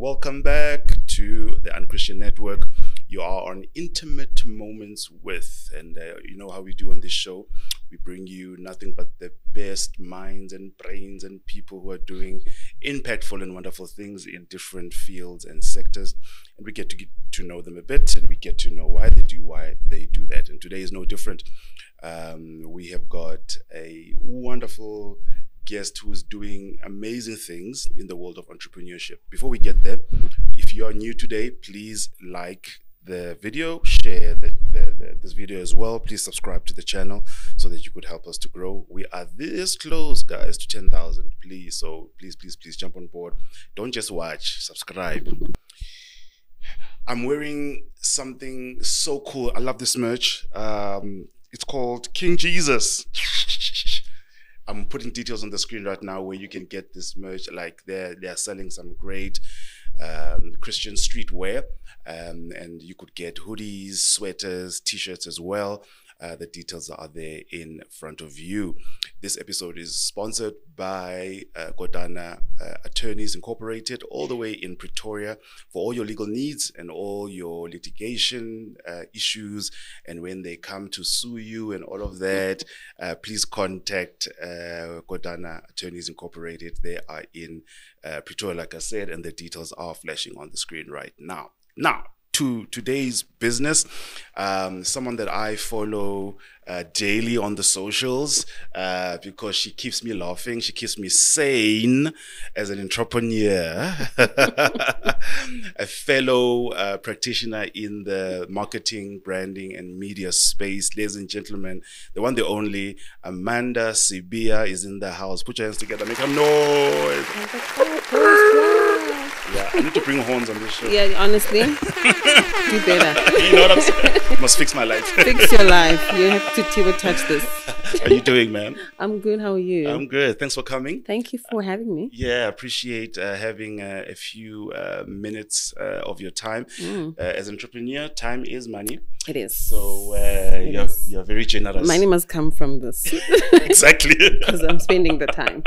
Welcome back to the Unchristian Network. You are on Intimate Moments with, and uh, you know how we do on this show. We bring you nothing but the best minds and brains and people who are doing impactful and wonderful things in different fields and sectors. And we get to get to know them a bit and we get to know why they do why they do that. And today is no different. Um, we have got a wonderful guest who's doing amazing things in the world of entrepreneurship. Before we get there, if you are new today, please like the video, share the, the, the, this video as well. Please subscribe to the channel so that you could help us to grow. We are this close, guys, to 10,000. Please, so please, please, please jump on board. Don't just watch, subscribe. I'm wearing something so cool. I love this merch. Um, it's called King Jesus. I'm putting details on the screen right now where you can get this merch. Like they're they're selling some great um, Christian streetwear, um, and you could get hoodies, sweaters, t-shirts as well. Uh, the details are there in front of you. This episode is sponsored by uh, Godana uh, Attorneys Incorporated, all the way in Pretoria, for all your legal needs and all your litigation uh, issues. And when they come to sue you and all of that, uh, please contact Godana Attorneys Incorporated. They are in Pretoria, like I said, and the details are flashing on the screen right now. Now, to today's business. Um, someone that I follow uh, daily on the socials uh, because she keeps me laughing. She keeps me sane as an entrepreneur, a fellow uh, practitioner in the marketing, branding, and media space. Ladies and gentlemen, the one, the only Amanda Sibiya is in the house. Put your hands together, make a noise. I need to bring horns on this show. Yeah, honestly, do better. You know what I'm saying? Must fix my life. Fix your life. You have to Tivo touch this. How you doing, man? I'm good. How are you? I'm good. Thanks for coming. Thank you for having me. Yeah, appreciate uh, having uh, a few uh, minutes uh, of your time. Mm, Uh, as an entrepreneur, time is money. it is. So uh, It you're, is. you're very generous. Money must come from this exactly. because I'm spending the time.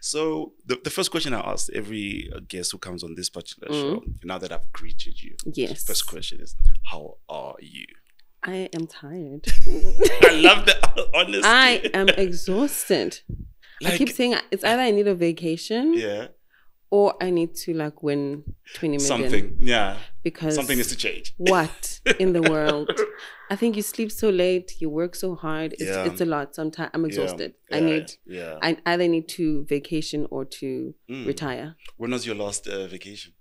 So the, the first question I ask every guest who comes on this particular Mm. show, now that I've greeted you, Yes. first question is, how are you? I am tired. I love the honesty. I am exhausted. I keep saying it's either I need a vacation yeah, or I need to like win 20 million. something. Yeah, Because something needs to change. what in the world? I think you sleep so late, you work so hard. It's, Yeah. it's a lot. Sometimes I'm exhausted. I need Yeah. I either need to vacation or to Mm. retire. When was your last uh, vacation?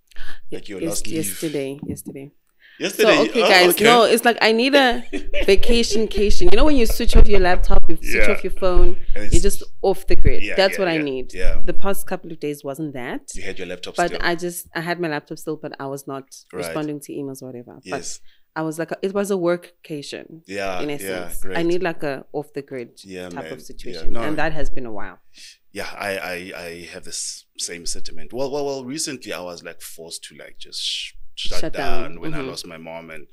Like your yes- last leave? yesterday, yesterday. Yesterday. So okay, Oh, guys, okay. no, it's like I need a vacation. Cation. You know when you switch off your laptop, you switch Yeah. off your phone, you're just off the grid. Yeah, That's yeah, what I need. yeah. The past couple of days wasn't that, You had your laptop but still. I just I had my laptop still, but I was not Right. responding to emails or whatever. yes. But I was like, it was a workcation. Yeah. in yeah. essence, Great. I need like a off the grid Yeah, type man. of situation, no. and that has been a while. yeah, I, I, I have this same sentiment. Well, well, well. Recently, I was like forced to like just sh- shut, Shut down, down, when I mhm. lost my mom and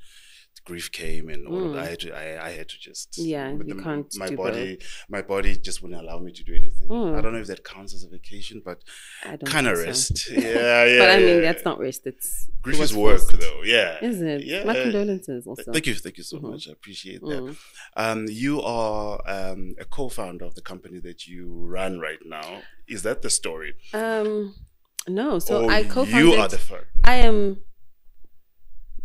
grief came and all of Mm. that. I had to, I, I had to just Yeah, you the- can't My body, my body just wouldn't allow me to do anything. Mm. I don't know if that counts as a vacation, but I don't kind of think so. rest. yeah, yeah. but I mean, yeah. that's not rest. It's grief is work, forced. though. Yeah. Is it? Yeah. My condolences also. Thank you, thank you so Mhm. much. I appreciate that. Mm. Um, you are um, a co-founder of the company that you run right now. Is that the story? Um, no. So Or I co-founded. You are the first. I am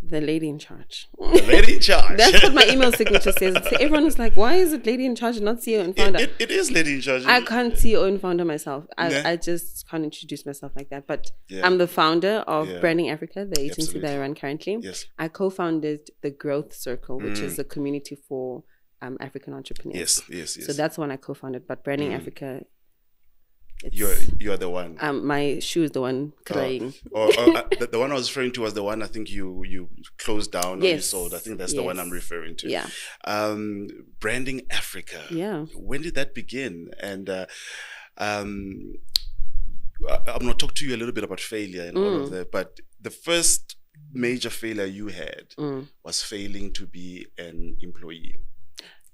the lady in charge. The lady in charge. That's what my email signature says. So everyone is like, "Why is it lady in charge and not CEO and It, founder?" it, it is lady in charge. I can't CEO and founder myself. I. I just can't introduce myself like that. But Yeah. I'm the founder of Yeah. Branding Africa, the agency Absolutely. that I run currently. Yes. I co-founded the Growth Circle, which Mm. is a community for um, African entrepreneurs. Yes. Yes. Yes. So that's the one I co-founded. But Branding Mm. Africa, it's, you're you're the one. um, my shoe is the one crying. or, or, uh, the, the one I was referring to was the one I think you you closed down or you Yes. sold. I think that's the one I'm referring to. yeah, Um, branding Africa. yeah. When did that begin? And uh, um, I- I'm going to talk to you a little bit about failure and all of Mm. that. But the first major failure you had Mm. was failing to be an employee.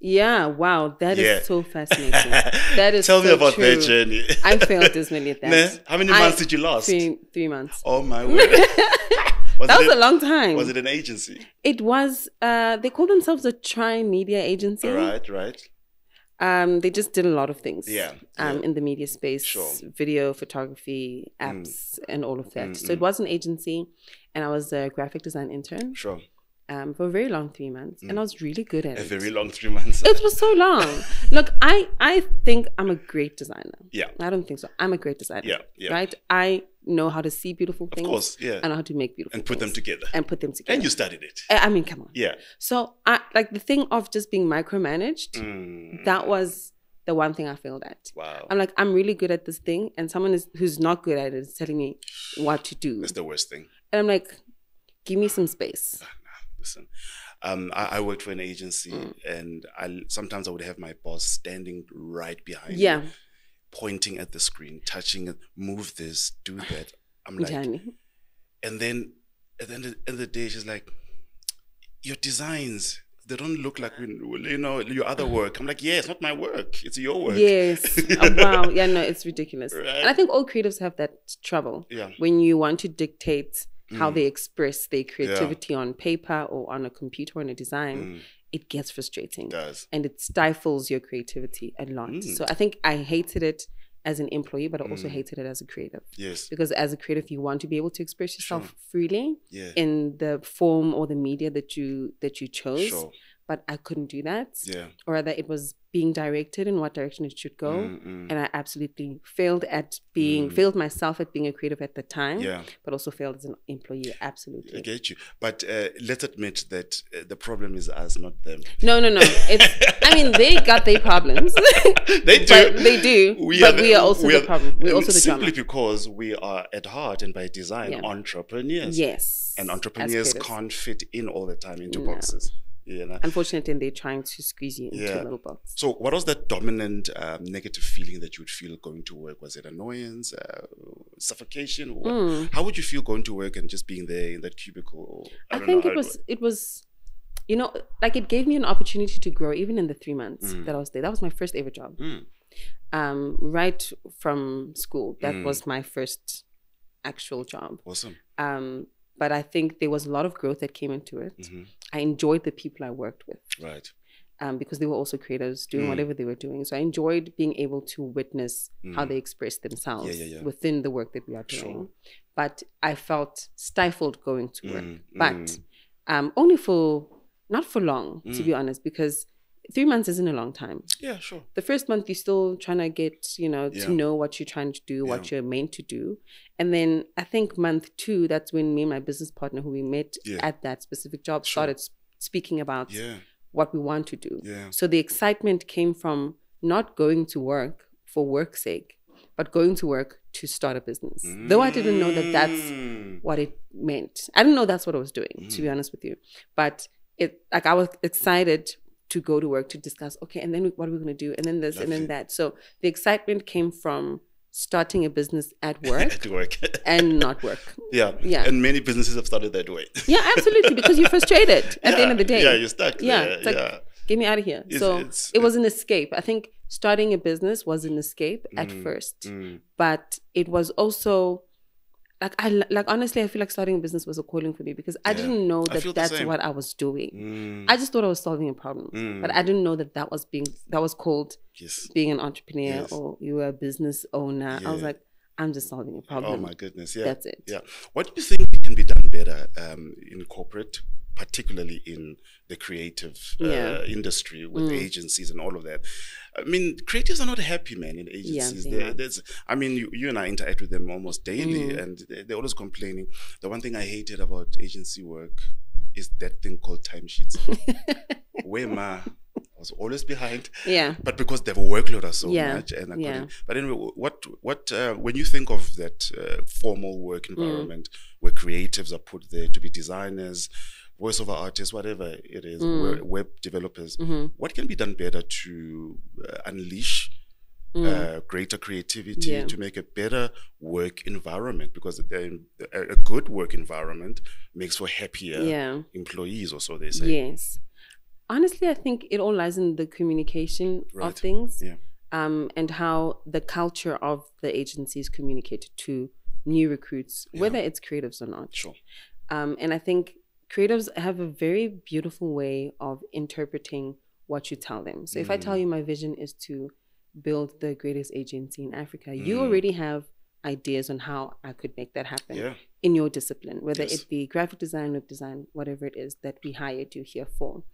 Yeah, wow, that is Yeah. so fascinating. That is Tell me about true. that journey. I failed dismally at that. How many I- months did you last? Three, three months. Oh my word. was That was a long time. Was it an agency? It was. Uh, they call themselves a tri media agency. Right, right. Um, they just did a lot of things. Yeah, Um, yeah. in the media space, Sure. video, photography, apps, and all of that. Mm, So it was an agency, and I was a graphic design intern Sure. Um, for a very long three months, and I was really good at A it. very long three months. it was so long. Look, I I think I'm a great designer. yeah. I don't think so. I'm a great designer. Yeah, yeah. Right. I know how to see beautiful things. Of course, yeah. I know how to make beautiful And put them together. and put them together. And you studied it. I I mean, come on. Yeah. So I like the thing of just being micromanaged. Mm, That was the one thing I failed at. wow. I'm like, I'm really good at this thing, and someone is who's not good at it is telling me what to do. That's the worst thing. And I'm like, give me some space. Listen, um, I, I worked for an agency, Mm. and I sometimes I would have my boss standing right behind me, pointing at the screen, touching it, move this, do that. I'm like, Mjani. and then at the end of, end of the day, she's like, your designs. They don't look like you know your other work. I'm like, yeah, it's not my work. It's your work. Yes. Oh, wow. Yeah, no, it's ridiculous. Right. And I think all creatives have that trouble. Yeah. When you want to dictate how Mm. they express their creativity on paper or on a computer or on a design, Mm, it gets frustrating. it does. and it stifles your creativity a lot. Mm. So I think I hated it as an employee, but I also Mm. hated it as a creative. Yes. Because as a creative, you want to be able to express yourself Sure. freely Yeah. in the form or the media that you that you chose. Sure. But I couldn't do that. Yeah. Or rather it was being directed in what direction it should go. Mm, mm. And I absolutely failed at being Mm. failed myself at being a creative at the time, Yeah. but also failed as an employee. Absolutely. I get you. But uh, let's admit that uh, the problem is us, not them. No, no, no. It's I mean they got their problems. they do. They do. but the- we are also we the problem. We're also the simply drama. because we are at heart and by design Yeah. entrepreneurs. Yes. And entrepreneurs can't fit in all the time into No. boxes. You know? Unfortunately, they're trying to squeeze you into Yeah. a little box. So, what was that dominant um, negative feeling that you would feel going to work? Was it annoyance, uh, suffocation? Mm. How would you feel going to work and just being there in that cubicle? I, don't think it was it was, you know, like it gave me an opportunity to grow even in the three months Mm. that I was there. That was my first ever job. Mm, Um, right from school, that Mm. was my first actual job. awesome. Um, but I think there was a lot of growth that came into it. hmm I enjoyed the people I worked with. Right. um, because they were also creators doing Mm. whatever they were doing. So I enjoyed being able to witness how Mm. they expressed themselves yeah, yeah. within the work that we are Sure. doing. But I felt stifled going to work. Mm, But mm. um, only for not for long, to Mm. be honest, because three months isn't a long time. Yeah, sure. The first month you're still trying to get, you know, Yeah. to know what you're trying to do, what Yeah. you're meant to do. And then I think month two, that's when me and my business partner who we met Yeah. at that specific job Sure. started speaking about Yeah, what we want to do. yeah. So the excitement came from not going to work for work's sake, but going to work to start a business. Though I didn't know that that's Mm. what it meant. I didn't know that's what I was doing, to be honest with you. But it like I was excited to go to work to discuss, okay, and then what are we gonna do? And then this and then that. So the excitement came from starting a business at work At work. and not work. yeah. Yeah. And many businesses have started that way. Yeah, absolutely. Because you're frustrated at the end of the day. Yeah, you're stuck Yeah, there. like, yeah. get me out of here. It's- so it's- it was an escape. I think starting a business was an escape at Mm, first, Mm. but it was also like I like honestly, I feel like starting a business was a calling for me because I Yeah, didn't know that that's what I was doing. Mm. I just thought I was solving a problem, Mm. but I didn't know that that was being that was called yes. being an entrepreneur Yes. or you were a business owner. I was like, I'm just solving a problem. Oh my goodness. Yeah. That's it. Yeah. What do you think can be done better um, in corporate, particularly in the creative uh, Yeah. industry with Mm. agencies and all of that? I mean, creatives are not happy, man, in agencies. not. there's, I mean, you, you and I interact with them almost daily, Mm. and they- they're always complaining. The one thing I hated about agency work is that thing called timesheets. Where ma I was always behind Yeah. but because the workload are so Yeah, much and I yeah. couldn't. But anyway, what what uh, when you think of that uh, formal work Mm. environment where creatives are put there to be designers, voiceover artists, whatever it is, Mm. web developers, hmm what can be done better to uh, unleash? Uh, greater creativity Mm. Yeah. to make a better work environment because a, a good work environment makes for happier Yeah. employees or so they say Yes. Honestly, I think it all lies in the communication of things Yeah. um, and how the culture of the agency is communicated to new recruits, whether it's creatives or not. Sure. Um, and I think creatives have a very beautiful way of interpreting what you tell them. So if I tell Mm. you my vision is to build the greatest agency in Africa, you Mm. already have ideas on how I could make that happen Yeah. in your discipline, whether Yes. it be graphic design, web design, whatever it is that we hired you here for.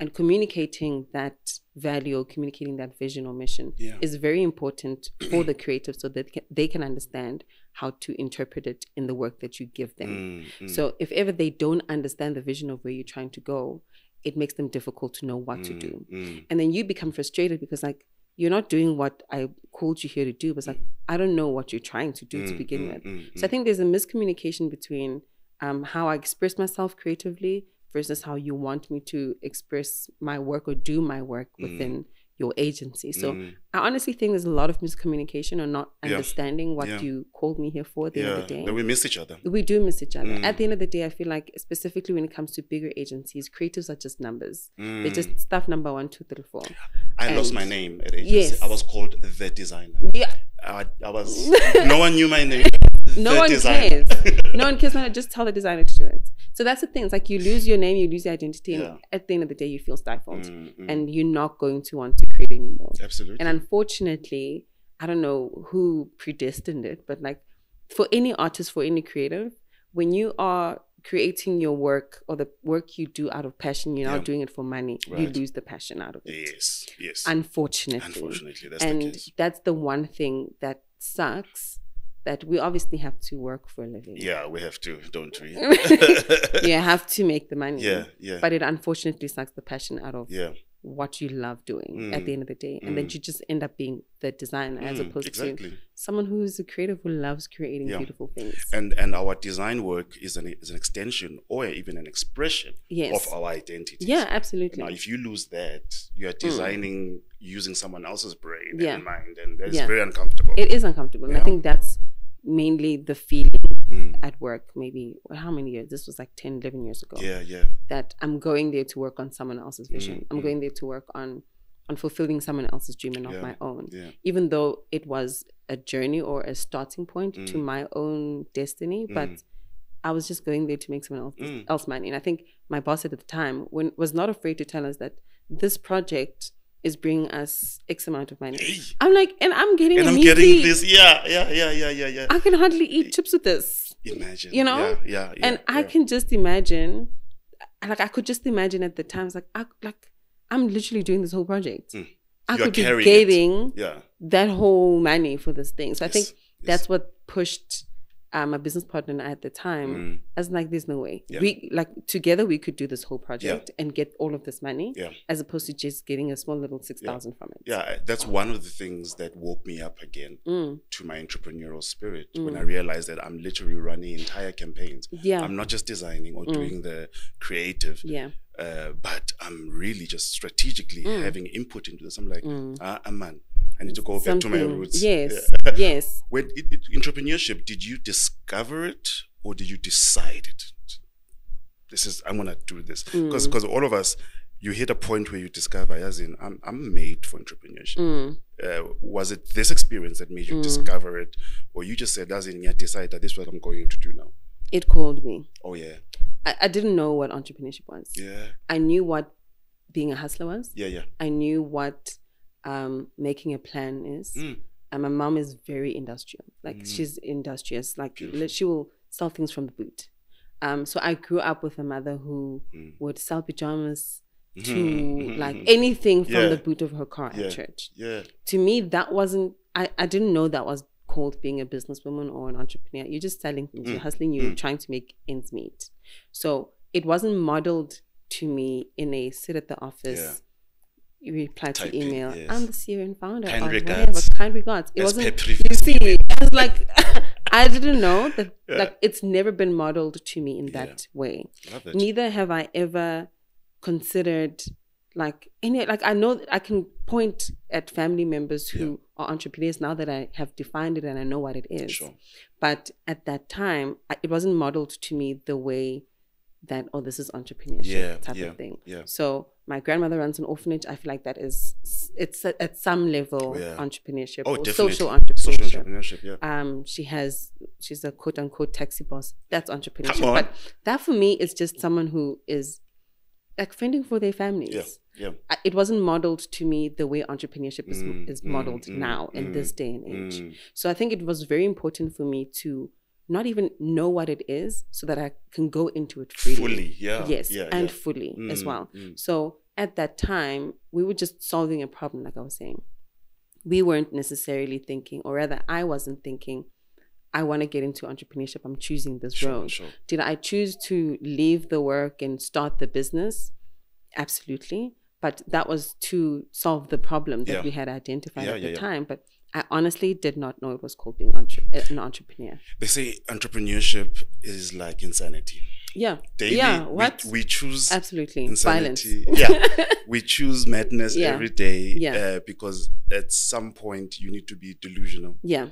And communicating that value or communicating that vision or mission Yeah. is very important for the creative so that they can understand how to interpret it in the work that you give them. Mm, mm, So if ever they don't understand the vision of where you're trying to go, it makes them difficult to know what to mm, do. mm. And then you become frustrated because like you're not doing what I called you here to do. But it's like I don't know what you're trying to do to Mm, begin mm, with. mm, So I think there's a miscommunication between um, how I express myself creatively versus how you want me to express my work or do my work within your agency. So mm. I honestly think there's a lot of miscommunication or not Yeah. understanding what Yeah. you called me here for at the end of the day. Then we miss each other. We do miss each other. Mm. At the end of the day, I feel like, specifically when it comes to bigger agencies, creatives are just numbers. They're Mm. just stuff number one, two, three, four. I lost my name at agency. Yes. I was called the designer. Yeah, I, I was. no one knew my name. no The one designer. cares. no one cares. No, just tell the designer to do it. So that's the thing. It's like you lose your name, you lose your identity, Yeah. and at the end of the day, you feel stifled, Mm, mm. and you're not going to want to create anymore. Absolutely. And unfortunately, I don't know who predestined it, but like for any artist, for any creative, when you are creating your work or the work you do out of passion, you're Yeah. not doing it for money, you lose the passion out of it. yes. Yes. Unfortunately. Unfortunately, that's and the case. that's the one thing that sucks that we obviously have to work for a living. Yeah, we have to, don't we? you have to make the money. Yeah, yeah. But it unfortunately sucks the passion out of yeah. what you love doing at Mm. the end of the day. And then Mm. you just end up being the designer as Mm, opposed to someone who's a creative who loves creating Yeah. beautiful things. And and our design work is an is an extension or even an expression Yes. of our identity. yeah, absolutely. Now, if you lose that, you are designing using someone else's brain Yeah. and mind, and that's Yeah. very uncomfortable. it is uncomfortable. And I think that's mainly the feeling Mm. at work. Maybe how many years? This was like 10, 11 years ago. Yeah, yeah, That I'm going there to work on someone else's vision. Mm, I'm mm. going there to work on on fulfilling someone else's dream and not Yeah. my own. yeah. Even though it was a journey or a starting point to Mm. my own destiny, but Mm. I was just going there to make someone else, Mm. else money. And I think my boss at the time when, was not afraid to tell us that this project is bringing us X amount of money. I'm like, and I'm getting and I'm measly- getting this. Yeah, yeah, yeah, yeah, yeah, yeah. I can hardly eat chips with this. Imagine. you know? Yeah, yeah. yeah and I can just imagine, like, I could just imagine at the times, like, I, like, I'm literally doing this whole project. Mm. I You're could be getting Yeah. that whole money for this thing. So I think yes. that's what pushed um, my business partner and I at the time. Mm. I was like, there's no way. Yeah. We like together we could do this whole project and get all of this money Yeah. as opposed to just getting a small little six thousand from it. Yeah, that's one of the things that woke me up again Mm, to my entrepreneurial spirit when Mm. I realized that I'm literally running entire campaigns. yeah. I'm not just designing or Mm. doing the creative, yeah. Uh, but I'm really just strategically Mm. having input into this. I'm like, Mm. ah, ah, man, I need to go back to my roots. Yes. Yes. When it, it, entrepreneurship, did you discover it or did you decide it? This is I'm gonna do this because Mm. because all of us, you hit a point where you discover, as in, I'm I'm made for entrepreneurship. Mm. Uh, was it this experience that made you Mm. discover it, or you just said, as in, yeah, decide that this is what I'm going to do now? It called me. Oh yeah, I, I didn't know what entrepreneurship was. yeah, I knew what being a hustler was. yeah, yeah. I knew what um, making a plan is. Mm. And my mom is very industrial. Like Mm. she's industrious. Like Beautiful. she will sell things from the boot. Um, so I grew up with a mother who Mm. would sell pajamas to Mhm, like mhm. anything from Yeah. the boot of her car Yeah. at church. yeah, To me, that wasn't. I, I didn't know that was called being a businesswoman or an entrepreneur. You're just selling things. You're Mm. hustling. You're Mm. trying to make ends meet. So it wasn't modeled to me in a sit at the office. Yeah. Reply to Typing, email. yes. I'm the CEO and founder. Kind regards. Whatever. Kind regards. It As wasn't. You see, I was like, I didn't know that. Yeah. Like, it's never been modeled to me in Yeah. that way. Love it. Neither have I ever considered like any like I know that I can point at family members who are entrepreneurs now that I have defined it and I know what it is. Sure. But at that time, I- it wasn't modeled to me the way that oh this is entrepreneurship Yeah, type yeah, of thing. yeah. So my grandmother runs an orphanage. I feel like that is it's at, at some level Yeah. entrepreneurship Oh, or definitely. social entrepreneurship. Social entrepreneurship, yeah. Um, she has she's a quote unquote taxi boss. That's entrepreneurship. But that for me is just someone who is like fending for their families. Yeah. I- It wasn't modeled to me the way entrepreneurship is, Mm, is mm, modeled mm, now in mm, this day and age. Mm. So I think it was very important for me to not even know what it is so that I can go into it freely. Fully, yeah. yes, yeah, and yeah. fully as Mm, well. mm. So at that time, we were just solving a problem, like I was saying. We weren't necessarily thinking, or rather, I wasn't thinking, I want to get into entrepreneurship. I'm choosing this Sure, road. sure. Did I choose to leave the work and start the business? Absolutely. But that was to solve the problem that Yeah. we had identified Yeah, at yeah, the time. But I honestly did not know it was called being entre- an entrepreneur. They say entrepreneurship is like insanity. Yeah. Daily, yeah. What? We, choose Absolutely. Violence. insanity. yeah, we choose madness Yeah. every day. Yeah. uh, because at some point you need to be delusional. yeah.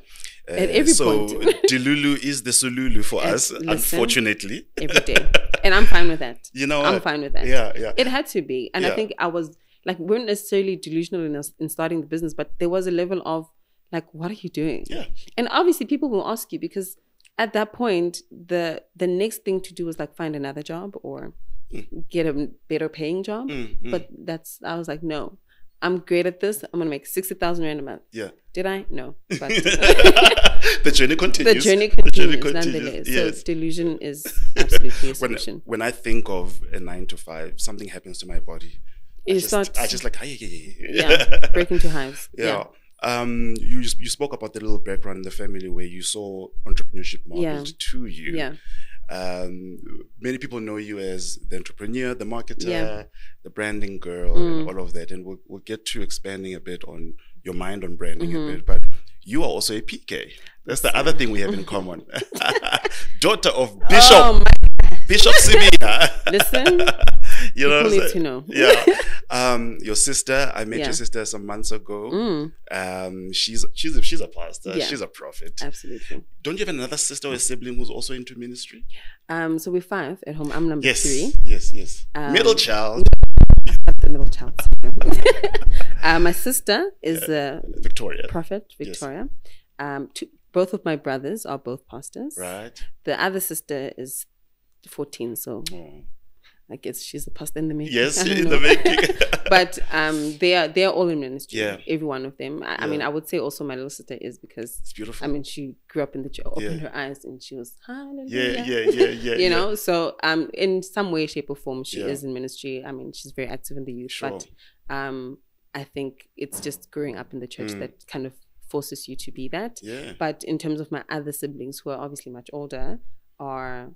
Uh, At every so point. Delulu is the Solulu for At- us, listen. unfortunately. Every day. and I'm fine with that. You know I'm what? fine with that. Yeah, yeah. It had to be. And Yeah. I think I was like, we weren't necessarily delusional in, us, in starting the business, but there was a level of like, what are you doing? Yeah. And obviously people will ask you because at that point, the the next thing to do was like find another job or get a better paying job. Mm, mm. But that's, I was like, no, I'm great at this. I'm going to make 60,000 Rand a month. yeah. Did I? No. But the journey continues. the journey The journey continues, nonetheless. Yes. So delusion is absolutely a when, solution. when I think of a nine to five, something happens to my body. I You just, start- I just like, "Hi, yeah, yeah, yeah." yeah, break into hives. yeah. Yeah. Um, you you spoke about the little background in the family where you saw entrepreneurship modeled Yeah. to you. Yeah. Um, many people know you as the entrepreneur, the marketer, Yeah. the branding girl, Mm. and all of that. And we'll, we'll get to expanding a bit on your mind on branding Mhm. a bit. But you are also a PK. That's the other thing we have in common. Daughter of Bishop Oh, Bishop Sibiya. listen, you know, people need to know. yeah. Um, your sister, I met Yeah. your sister some months ago. Mm, Um, she's she's a, she's a pastor. Yeah. She's a prophet. absolutely. Don't you have another sister or a sibling who's also into ministry? Um, so we're five at home. I'm number Yes, three. yes, yes. Um, Middle child, The middle child. uh, my sister is a Victoria. prophet, Yes. Victoria. Um, two, both of my brothers are both pastors. Right. The other sister is 14, so Oh. I guess she's a pastor in the making. Yes, in the making. but um, they are they are all in ministry. Yeah. Every one of them. I, I mean, I would say also my little sister is because it's beautiful. I mean she grew up in the church, opened Yeah. her eyes and she was hallelujah. yeah, yeah, yeah, yeah. you yeah. know, so um, in some way, shape, or form, she Yeah. is in ministry. I mean, she's very active in the youth, Sure. but um, I think it's just growing up in the church Mm. that kind of forces you to be that. Yeah. But in terms of my other siblings, who are obviously much older, are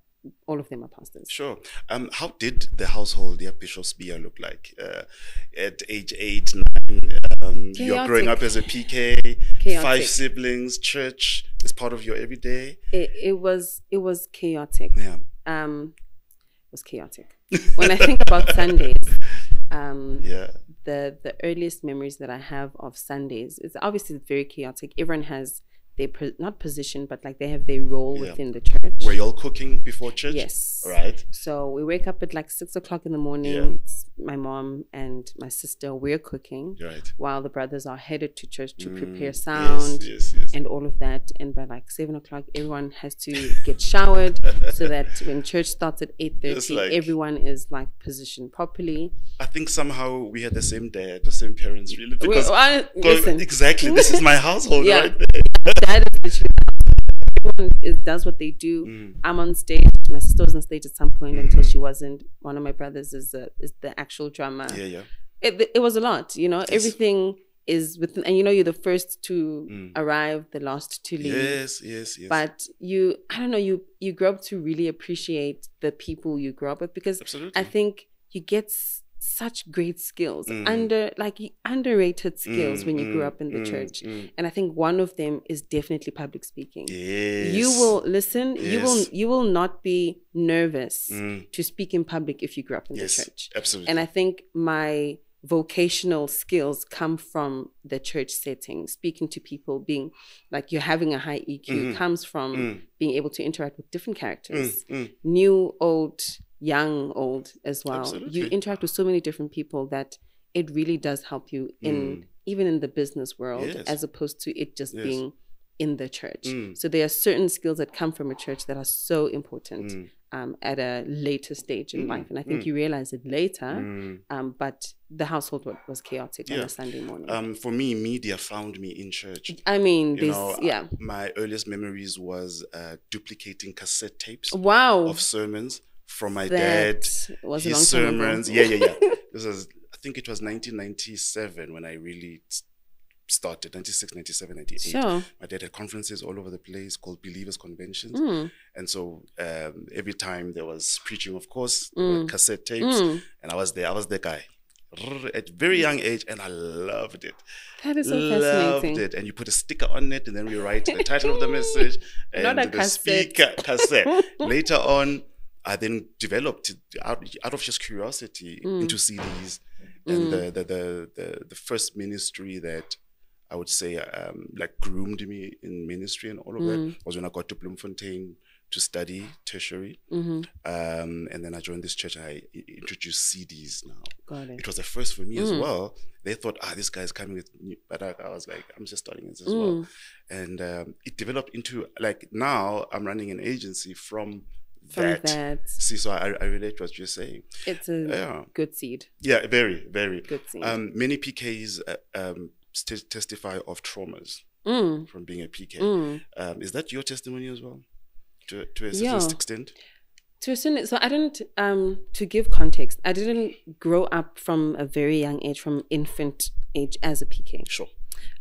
all of them are pastors. Sure. Um, how did the household, yeah, Bishop Sibiya look like uh, at age eight, nine? Um, you're growing up as a PK, five siblings, church is part of your everyday. It, it was it was chaotic. Yeah. Um, it was chaotic. when I think about Sundays, um, Yeah. the the earliest memories that I have of Sundays is obviously very chaotic. Everyone has their po- not position, but like they have their role Yeah. within the church. Were you all cooking before church? Yes. Right. So we wake up at like six o'clock in the morning. Yeah. It's my mom and my sister. We're cooking Right. while the brothers are headed to church to prepare Mm, sound Yes, yes, yes. and all of that. And by like seven o'clock, everyone has to get showered so that when church starts at eight thirty, like- everyone is like positioned properly. I think somehow we had the same dad, the same parents, really. We- Because I- listen, exactly, this is my household Yeah. right there. Dad is literally everyone is, does what they do. Mm. I'm on stage. My sister was on stage at some point until she wasn't. One of my brothers is a, is the actual drummer. Yeah, yeah. It, it was a lot, you know. Yes. Everything is within, and you know, you're the first to Mm. arrive, the last to leave. Yes, yes, yes. But you, I don't know, you you grow up to really appreciate the people you grow up with because Absolutely. I think you get such great skills Mm. under like underrated skills Mm, when you grew mm, up in the mm, church. mm. And I think one of them is definitely public speaking. Yes. You will listen. You will you will not be nervous Mm. to speak in public if you grew up in Yes, the church. absolutely. And I think my vocational skills come from the church setting. Speaking to people, being like you're having a high EQ Mhm. comes from Mm, being able to interact with different characters, mm, mm. new, old, young, old as well. You interact with so many different people that it really does help you in even in the business world Mm. Yes. as opposed to it just Yes. being in the church. Mm. So there are certain skills that come from a church that are so important Mm. um, at a later stage in Mm, life. And I think mm. you realize it later, Mm. um, but the household was chaotic on a Sunday morning. Um, for me, media found me in church. I mean, You this, know, yeah. my earliest memories was uh, duplicating cassette tapes Wow. of sermons from my that dad. was a his long time sermons. ago. Yeah, yeah, yeah. this was, I think it was 1997 when I really started, 96, 97, 98. Sure. My dad had conferences all over the place called Believers Conventions. Mm, And so um, every time there was preaching, of course, Mm. cassette tapes. mm. And I was there. I was the guy. At very young age, and I loved it. That is so fascinating. loved fascinating. it. And you put a sticker on it, and then we write the title of the message and Not a the cassette. speaker cassette. Later on, I then developed out, out of just curiosity Mm. into CDs. And the, the, the, the, the first ministry that I would say um, like groomed me in ministry and all of Mm. that was when I got to Bloemfontein to study tertiary. hmm Um, and then I joined this church I i- introduced CDs now. Got it. It was the first for me as Mm. well. They thought, ah, this guy's coming with new, but I, I was like, I'm just starting this as Mm. well. And um, it developed into like now I'm running an agency from From that. that, See, so I, I relate what you're saying. it's a Yeah, good seed. yeah, very, very. Good seed. Um, many PKs uh, um, st- testify of traumas mm, from being a PK. mm. Um, is that your testimony as well? To, to a Yeah. certain extent? to a certain so i didn't um to give context i didn't grow up from a very young age from infant age as a pk Sure.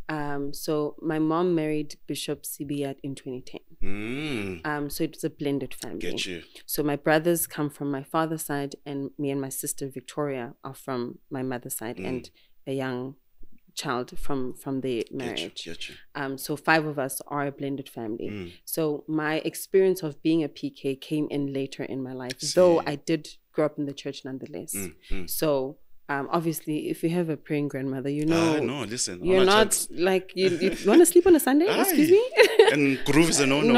Um so my mom married bishop Sibiya in 2010 Mm, um so it was a blended family get you. so my brothers come from my father's side and me and my sister victoria are from my mother's side Mm. and a young child from from the Get you. marriage Get you. um so five of us are a blended family Mm, so my experience of being a PK came in later in my life, though I did grow up in the church nonetheless. mm, mm. So um, obviously, if you have a praying grandmother, you know Ah, no, listen. You're not chance- like you. You want to sleep on a Sunday? Excuse me. and groove is a no no.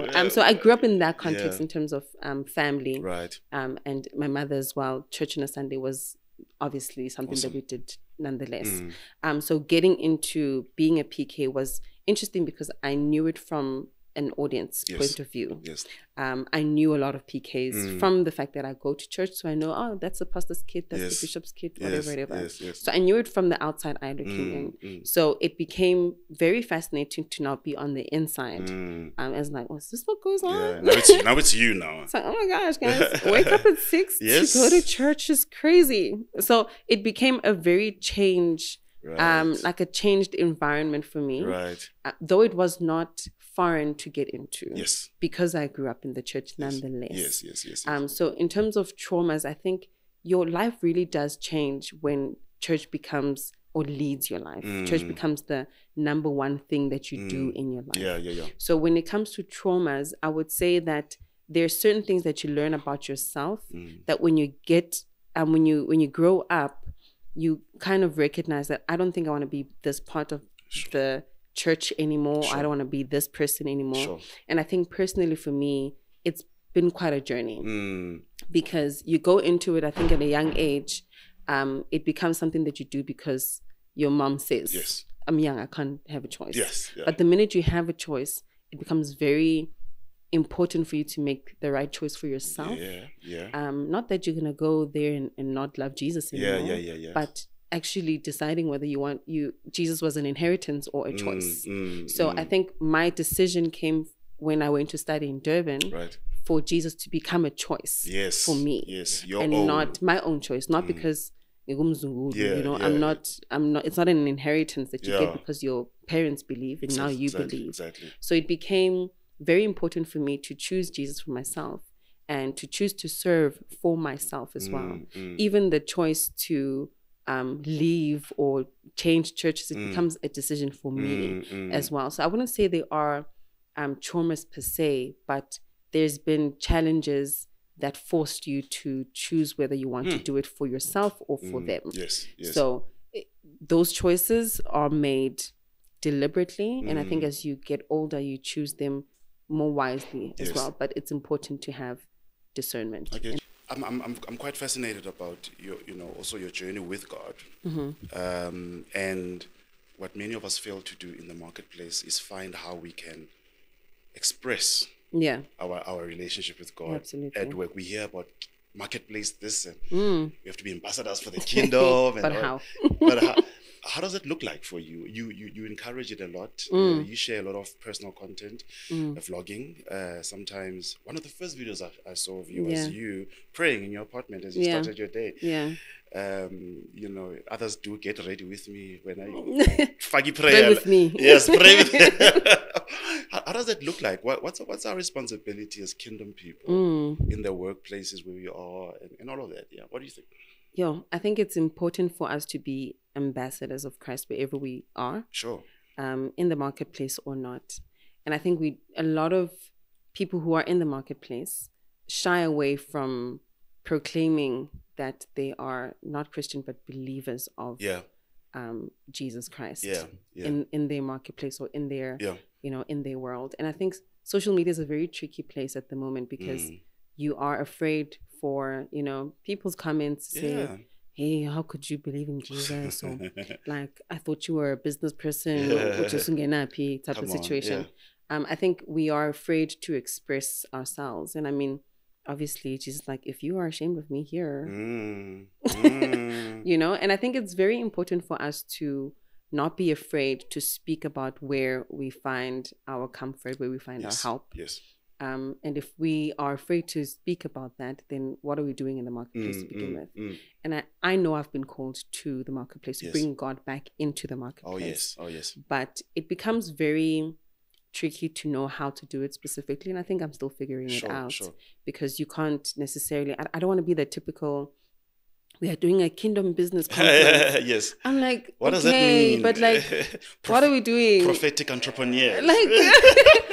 no. Um. So I grew up in that context Yeah. in terms of um family. Right. Um. And my mother as well. Church on a Sunday was obviously something Awesome. that we did nonetheless. Mm, Um, so getting into being a PK was interesting because I knew it from an audience Yes. point of view. yes. Um, I knew a lot of PKs Mm. from the fact that I go to church, so I know, oh, that's the pastor's kid, that's Yes. the bishop's kid, Yes. whatever, whatever. Yes. Yes. So I knew it from the outside eye looking in. Mm, mm, So it became very fascinating to now be on the inside. mm. Um, as like, was this what goes on? Yeah. Now it's now it's you now. It's like, oh my gosh, guys, wake up at six Yes. to go to church is crazy. So it became a very change, Right. um, like a changed environment for me. right. Uh, though it was not foreign to get into Yes. because I grew up in the church nonetheless. Yes. Yes. Yes. yes. Um, so in terms of traumas, I think your life really does change when church becomes or leads your life. Church Mm. becomes the number one thing that you do Mm. in your life. yeah. Yeah. Yeah. So when it comes to traumas, I would say that there are certain things that you learn about yourself Mm, that when you get and when you when you grow up, you kind of recognize that I don't think I want to be this part of Sure. the church anymore. Sure. I don't want to be this person anymore. Sure. And I think personally for me, it's been quite a journey Mm, because you go into it, I think, at a young age. Um, it becomes something that you do because your mom says, yes. I'm young, I can't have a choice. Yes. Yeah. But the minute you have a choice, it becomes very important for you to make the right choice for yourself. yeah. Yeah. Um, not that you're gonna go there and, and not love Jesus Yeah. Yeah. Yeah. Yeah. But actually deciding whether you want you Jesus was an inheritance or a Mm, choice. mm, So I mm, think my decision came when I went to study in Durban Right. for Jesus to become a choice Yes. for me Yes. Your and own. not my own choice, not Mm. because Yeah, you know, yeah. I'm not I'm not it's not an inheritance that you Yeah. get because your parents believe and now you exactly, believe. Exactly. So it became very important for me to choose Jesus for myself and to choose to serve for myself as well. Mm, mm, Even the choice to um, leave or change churches, it Mm. becomes a decision for me mm, mm, as well. So I wouldn't say they are um, traumas per se, but there's been challenges that forced you to choose whether you want to Mm. do it for yourself or for mm, them. Yes. Yes. So it, those choices are made deliberately, and I think as you get older, you choose them more wisely as Yes. well. But it's important to have discernment. I'm, I'm, I'm, I'm quite fascinated about your, you know, also your journey with God. Mm-hmm. Um, and what many of us fail to do in the marketplace is find how we can express Yeah. our, our relationship with God Absolutely. at work. We hear about marketplace this and Mm. we have to be ambassadors for the kingdom. But how? but how, how does it look like for you? You you, you encourage it a lot. Mm. Uh, you share a lot of personal content, uh, vlogging. Uh, sometimes one of the first videos I, I saw of you was you praying in your apartment as you Yeah. started your day. Yeah. Um, you know, others do get ready with me when I faggy prayer. Pray with me. Yes, pray with how, how does that look like? What, what's what's our responsibility as kingdom people Mm. in the workplaces where we are and, and all of that? Yeah. What do you think? Yeah, I think it's important for us to be ambassadors of Christ wherever we are. Sure. um, in the marketplace or not. And I think we a lot of people who are in the marketplace shy away from proclaiming that they are not Christian but believers of Yeah. um, Jesus Christ Yeah. Yeah. in in their marketplace or in their you know in their world. And I think social media is a very tricky place at the moment because Mm. you are afraid for you know people's comments say. "Hey, how could you believe in Jesus?" or like I thought you were a business person Yeah. just ungenapi type Come of on, situation. yeah. Um, I think we are afraid to express ourselves, and I mean, obviously, Jesus, like if you are ashamed of me here, Mm. Mm. you know, and I think it's very important for us to not be afraid to speak about where we find our comfort, where we find yes. our help. Yes. Um, and if we are afraid to speak about that, then what are we doing in the marketplace to Mm, begin mm, with? mm. And I, I know I've been called to the marketplace to Yes. bring God back into the marketplace. Oh yes. Oh yes. But it becomes very tricky to know how to do it specifically. And I think I'm still figuring Sure. it out Sure. because you can't necessarily, I, I don't want to be the typical, we are doing a kingdom business conference. yes. I'm like, What does okay, that mean? But like, what are we doing? Prophetic entrepreneur. like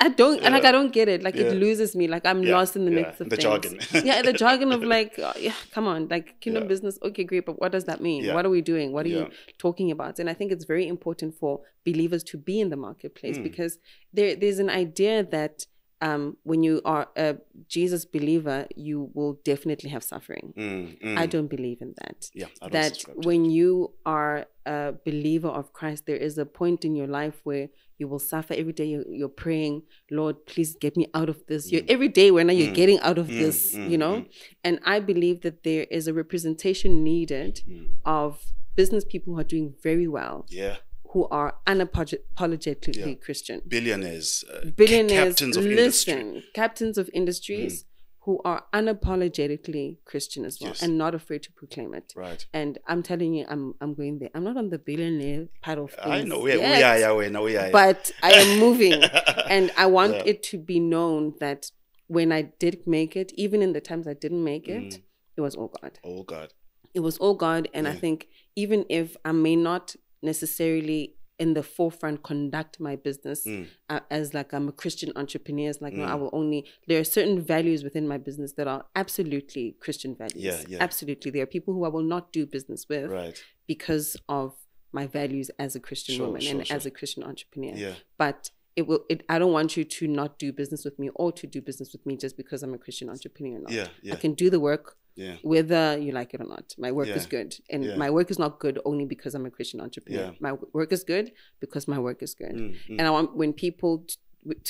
i don't like i don't get it like Yeah. it loses me like i'm Yeah, lost in the yeah, mix of the things. jargon. yeah the jargon of like uh, yeah come on like kingdom Yeah. business okay great but what does that mean Yeah. what are we doing what are Yeah. you talking about and i think it's very important for believers to be in the marketplace Mm. because there there's an idea that um, when you are a Jesus believer, you will definitely have suffering. Mm, I mm. don't believe in that Yeah. I that when you are a believer of Christ, there is a point in your life where you will suffer every day. You're, you're praying, Lord, please get me out of this. You're every day when you're Mm. getting out of Mm, this, mm, you know. mm. And I believe that there is a representation needed Mm. of business people who are doing very well, Yeah. Who are unapologetically Yeah. Christian Billionaires. Uh, billionaires Captains of listen industry. Mm. captains of industries who are unapologetically christian as well Yes. and not afraid to proclaim it Right. and i'm telling you i'm i'm going there i'm not on the billionaire part of things I know. We, we yet, are. Yeah. We. We are. but i am moving and i want Yeah. it to be known that when i did make it even in the times i didn't make it Mm. it was all god Oh God. it was all God. And I think even if I may not necessarily in the forefront conduct my business Mm. uh, as like I'm a Christian entrepreneur, it's like no, I Mm. will only. There are certain values within my business that are absolutely Christian values. Yeah, yeah. Absolutely, there are people who I will not do business with Right. because of my values as a Christian Sure, woman sure, and sure. as a Christian entrepreneur. Yeah. But it will. It, I don't want you to not do business with me or to do business with me just because I'm a Christian entrepreneur. or Not. Yeah. I can do the work Yeah. whether you like it or not. My work is good. And Yeah. my work is not good only because I'm a Christian entrepreneur. Yeah. My work is good because my work is good. Mm, mm. And I want when people t-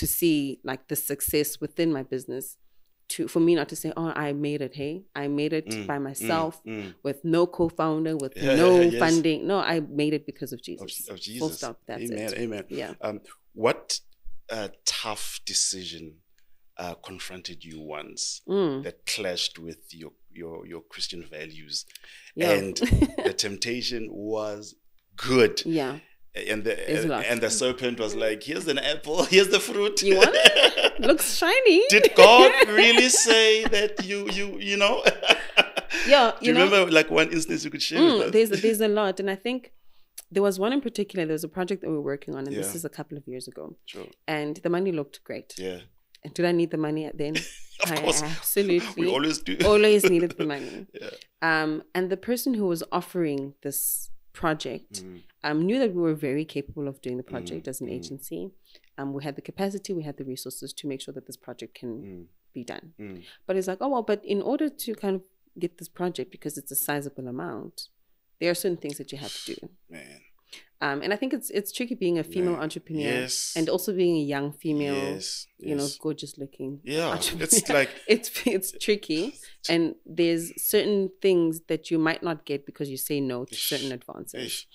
to see like the success within my business to for me not to say, "Oh, I made it, hey. I made it Mm, by myself Mm, mm. with no co-founder, with Yeah, no yes. funding. No, I made it because of Of, Jesus. of Jesus. Full stop. That's amen. it. Amen. Yeah. Um, what uh, tough decision uh, confronted you once Mm, that clashed with your your your Christian values, yeah. and the temptation was good, yeah. and the and the serpent was like, "Here's an apple. Here's the fruit. You want it? Looks shiny. Did God really say that you you you know? Yeah, Do you you, know- remember like one instance you could share Mm, with us? there's there's a lot, and I think there was one in particular. There was a project that we were working on, and this is a couple of years ago, Sure. and the money looked great. Yeah. And did I need the money at then? Of I course. absolutely We always do. always needed the money. Yeah. Um, and the person who was offering this project Mm, um, knew that we were very capable of doing the project as an mm. agency. Um, we had the capacity, we had the resources to make sure that this project can mm, be done. Mm. But it's like, oh well, but in order to kind of get this project because it's a sizable amount, there are certain things that you have to do. Man. Um, and I think it's it's tricky being a female Yeah. entrepreneur Yes. and also being a young female, yes. you know, gorgeous looking. Yeah. It's like it's it's tricky, and there's certain things that you might not get because you say no to certain advances.